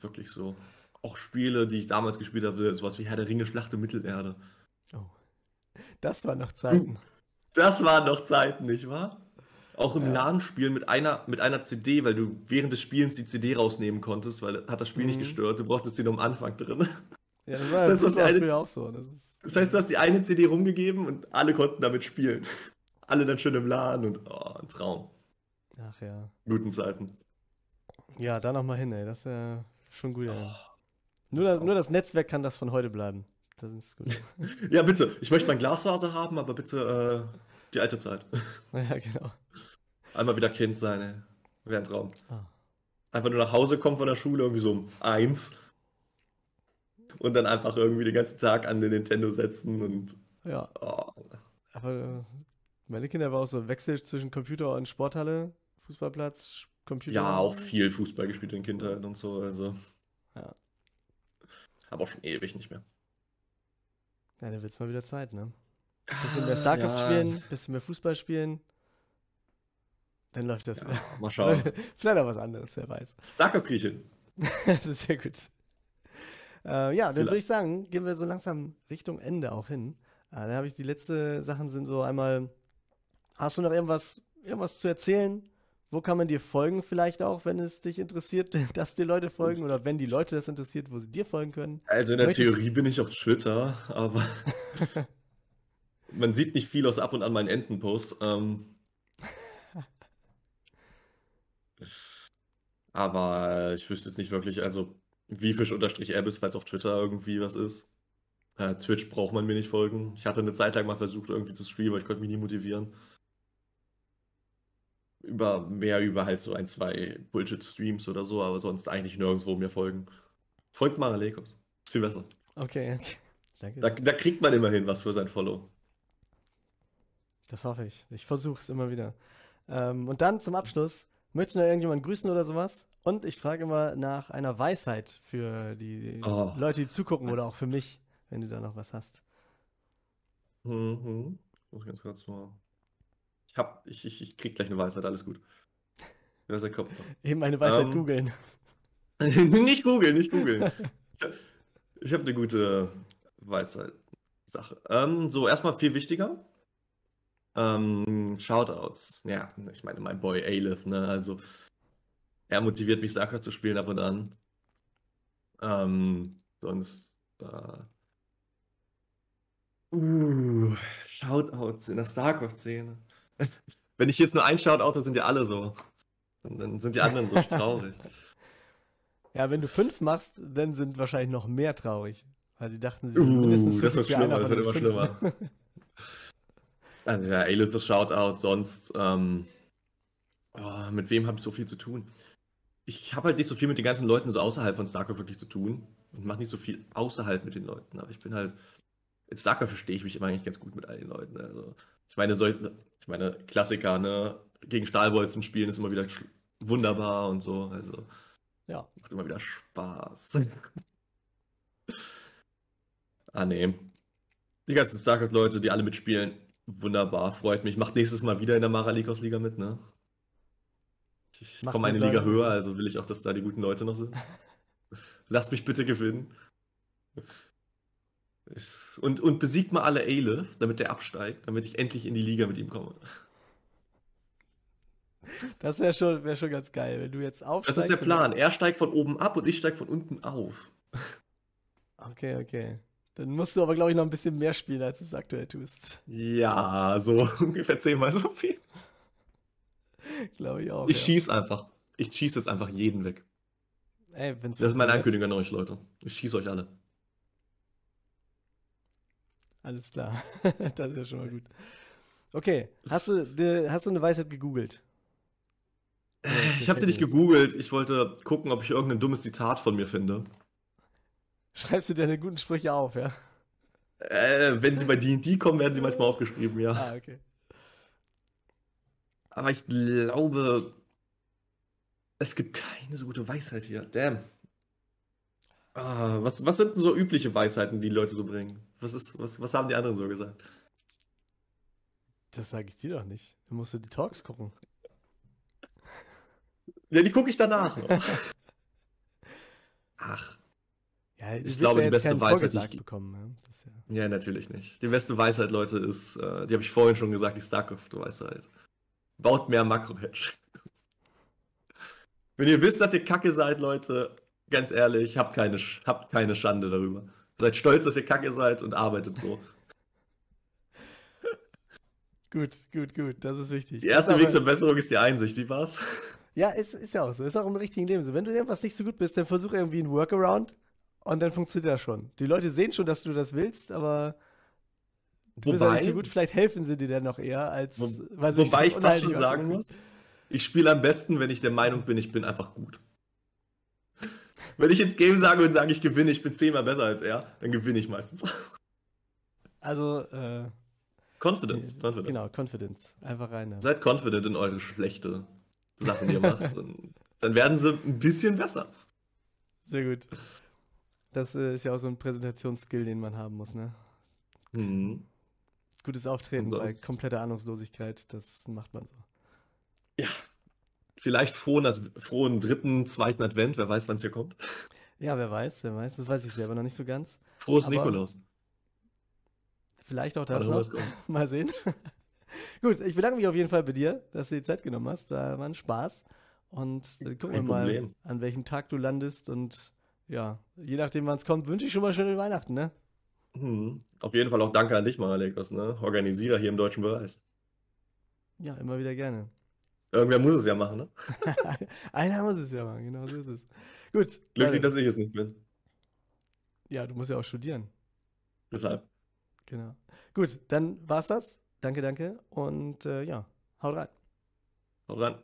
wirklich so. Auch Spiele, die ich damals gespielt habe, sowas wie Herr der Ringe, Schlacht um Mittelerde. Oh. Das waren noch Zeiten. Das waren noch Zeiten, nicht wahr? Auch im Ja. LAN-Spielen mit einer, mit einer CD, weil du während des Spielens die CD rausnehmen konntest, weil hat das Spiel nicht Mhm. gestört. Du brauchtest die nur am Anfang drin. Ja, das war Das heißt, das war eine- auch so. Das ist, Das heißt, du hast die eine CD rumgegeben und alle konnten damit spielen. Alle dann schön im LAN und oh, ein Traum. ach ja. Guten Zeiten. Ja, da nochmal hin, ey. Das ist ja schon gut. Oh. Nur das, nur das Netzwerk kann das von heute bleiben. Das ist gut. Ja, bitte. Ich möchte mein Glasfaser haben, aber bitte äh, die alte Zeit. ja, genau. Einmal wieder Kind sein, ey. Wäre ein Traum. Ah. Einfach nur nach Hause kommen von der Schule, irgendwie so um eins. Und dann einfach irgendwie den ganzen Tag an den Nintendo setzen und. Ja, Oh. aber äh, meine Kinder war auch so Wechsel zwischen Computer und Sporthalle, Fußballplatz, Computer. Ja, auch viel Fußball gespielt in Kindheit und so, also. Ja. Aber auch schon ewig nicht mehr. Ja, dann wird's mal wieder Zeit, ne? Bisschen mehr StarCraft Ja. spielen, bisschen mehr Fußball spielen. Dann läuft das. Ja, mal schauen. Vielleicht auch was anderes, wer weiß. Starker-Griechen. das ist sehr gut. Äh, ja, dann würde ich sagen, gehen wir so langsam Richtung Ende auch hin. Äh, dann habe ich die letzte Sachen sind so einmal. Hast du noch irgendwas, irgendwas zu erzählen? Wo kann man dir folgen, vielleicht auch, wenn es dich interessiert, dass dir Leute folgen oder wenn die Leute das interessiert, wo sie dir folgen können? Also in der Möchtest- Theorie bin ich auf Twitter, aber man sieht nicht viel aus ab und an meinen Entenpost. Ähm, aber ich wüsste jetzt nicht wirklich, also wiefisch-abyss, falls auf Twitter irgendwie was ist. Äh, Twitch braucht man mir nicht folgen. Ich hatte eine Zeit lang mal versucht, irgendwie zu streamen, aber ich konnte mich nie motivieren. Über mehr über halt so ein, zwei Bullshit-Streams oder so, aber sonst eigentlich nirgendwo mir folgen. Folgt mal Alekos. Ist viel besser. Okay, okay. Danke. Da, da kriegt man immerhin was für sein Follow. Das hoffe ich. Ich versuche es immer wieder. Ähm, und dann zum Abschluss, möchtest du noch irgendjemanden grüßen oder sowas? Und ich frage immer nach einer Weisheit für die Oh, Leute, die zugucken oder Weisheit. auch für mich, wenn du da noch was hast. Mhm. Muss ich ganz kurz mal. Ich hab, ich, ich, ich krieg gleich eine Weisheit, alles gut. Weisheit kommt noch. Eben eine Weisheit Ähm, googeln. nicht googeln, nicht googeln. Ich habe eine gute Weisheit-Sache. Ähm, so, erstmal viel wichtiger. Ähm, Shoutouts. Ja, ich meine, mein Boy Aelith, ne? Also, er motiviert mich, Saka zu spielen ab und an. Ähm, sonst. Äh, uh, Shoutouts in der StarCraft-Szene. Wenn ich jetzt nur ein Shoutout, dann sind ja alle so. Dann, dann sind die anderen so traurig. Ja, wenn du fünf machst, dann sind wahrscheinlich noch mehr traurig. Weil sie dachten, sie sind Uh, mindestens so das einer schlimmer, das wird immer fünf. schlimmer. Also, ja, das Shoutout, sonst, ähm, oh, mit wem habe ich so viel zu tun? Ich habe halt nicht so viel mit den ganzen Leuten so außerhalb von StarCraft wirklich zu tun und mache nicht so viel außerhalb mit den Leuten, aber ich bin halt, in StarCraft verstehe ich mich immer eigentlich ganz gut mit all den Leuten. Also, ich meine, so, ich meine, Klassiker, ne, gegen Stahlbolzen spielen ist immer wieder wunderbar und so, also, Ja. macht immer wieder Spaß. ah, nee. Die ganzen StarCraft-Leute, die alle mitspielen, wunderbar, freut mich. Macht nächstes Mal wieder in der Mara Legos Liga mit, ne? Ich komme eine Liga höher, also will ich auch, dass da die guten Leute noch sind. Lasst mich bitte gewinnen. Und, und besiegt mal alle Aelith, damit der absteigt, damit ich endlich in die Liga mit ihm komme. Das wäre schon, wär schon ganz geil, wenn du jetzt Das aufsteigst. ist der Plan. Er steigt von oben ab und ich steige von unten auf. Okay, okay. Dann musst du aber, glaube ich, noch ein bisschen mehr spielen, als du es aktuell tust. Ja, so ungefähr zehnmal so viel. Glaube ich auch. Ich ja. schieß einfach. Ich schieße jetzt einfach jeden weg. Ey, wenn's Das ist meine. Ankündigung an euch, Leute. Ich schieße euch alle. Alles klar. das ist ja schon mal gut. Okay, hast du, de, hast du eine Weisheit gegoogelt? Ich habe sie nicht gegoogelt. Ich wollte gucken, ob ich irgendein dummes Zitat von mir finde. Schreibst du deine guten Sprüche auf, ja? Äh, wenn sie bei D&D kommen, werden sie manchmal aufgeschrieben, ja. Ah, okay. Aber ich glaube, es gibt keine so gute Weisheit hier. Damn. Ah, was, was sind denn so übliche Weisheiten, die Leute so bringen? Was, ist, was, was haben die anderen so gesagt? Das sage ich dir doch nicht. Du musst du die Talks gucken. Ja, die gucke ich danach noch. Ach, Ja, Ich glaube, ja die beste Weisheit, die ich- bekommen. Ne? Ja ja, natürlich nicht. Die beste Weisheit, Leute, ist, äh, die habe ich vorhin schon gesagt, die StarCraft-Weisheit. baut mehr Makro-Hedge. Wenn ihr wisst, dass ihr kacke seid, Leute, ganz ehrlich, habt keine, habt keine Schande darüber. Seid stolz, dass ihr kacke seid und arbeitet so. gut, gut, gut, das ist wichtig. Der erste Weg zur Besserung ist die Einsicht, wie war's? Ja, ist, ist ja auch so. Ist auch im richtigen Leben so. Wenn du irgendwas nicht so gut bist, dann versuch irgendwie einen Workaround und dann funktioniert das schon. Die Leute sehen schon, dass du das willst, aber du bist ja Wobei, nicht so gut. Vielleicht helfen sie dir dann noch eher, als Wo, weil sie sich wobei das ich fast schon sagen muss, ich spiele am besten, wenn ich der Meinung bin, ich bin einfach gut. Wenn ich ins Game sage und sage, ich gewinne, ich bin zehnmal besser als er, dann gewinne ich meistens. Also, äh, Confidence, Confidence. genau, Confidence. Einfach rein. Seid confident in eure schlechte Sachen, die ihr macht. dann werden sie ein bisschen besser. Sehr gut. Das äh, ist ja auch so ein Präsentationsskill, den man haben muss, ne? Mhm. Gutes Auftreten bei kompletter Ahnungslosigkeit, das macht man so. Ja. Vielleicht frohen, Ad- frohen dritten, zweiten Advent, wer weiß, wann es hier kommt. Ja, wer weiß, wer weiß. Das weiß ich selber noch nicht so ganz. Frohes Aber- Nikolaus. Vielleicht auch das mal, noch. Mal sehen. Gut, ich bedanke mich auf jeden Fall bei dir, dass du die Zeit genommen hast. Da war ein Spaß. Und dann gucken wir mal, an welchem Tag du landest. Und ja, je nachdem, wann es kommt, wünsche ich schon mal schöne Weihnachten, ne? Mhm. Auf jeden Fall auch danke an dich, Malekos, ne? Organisierer hier im deutschen Bereich. Ja, immer wieder gerne. Irgendwer muss es ja machen, ne? Einer muss es ja machen, genau so ist es. Gut. Glücklich, dass ich es nicht bin. Ja, du musst ja auch studieren. Deshalb. Genau. Gut, dann war's das. Danke, danke. Und äh, ja, haut rein. Hau ran.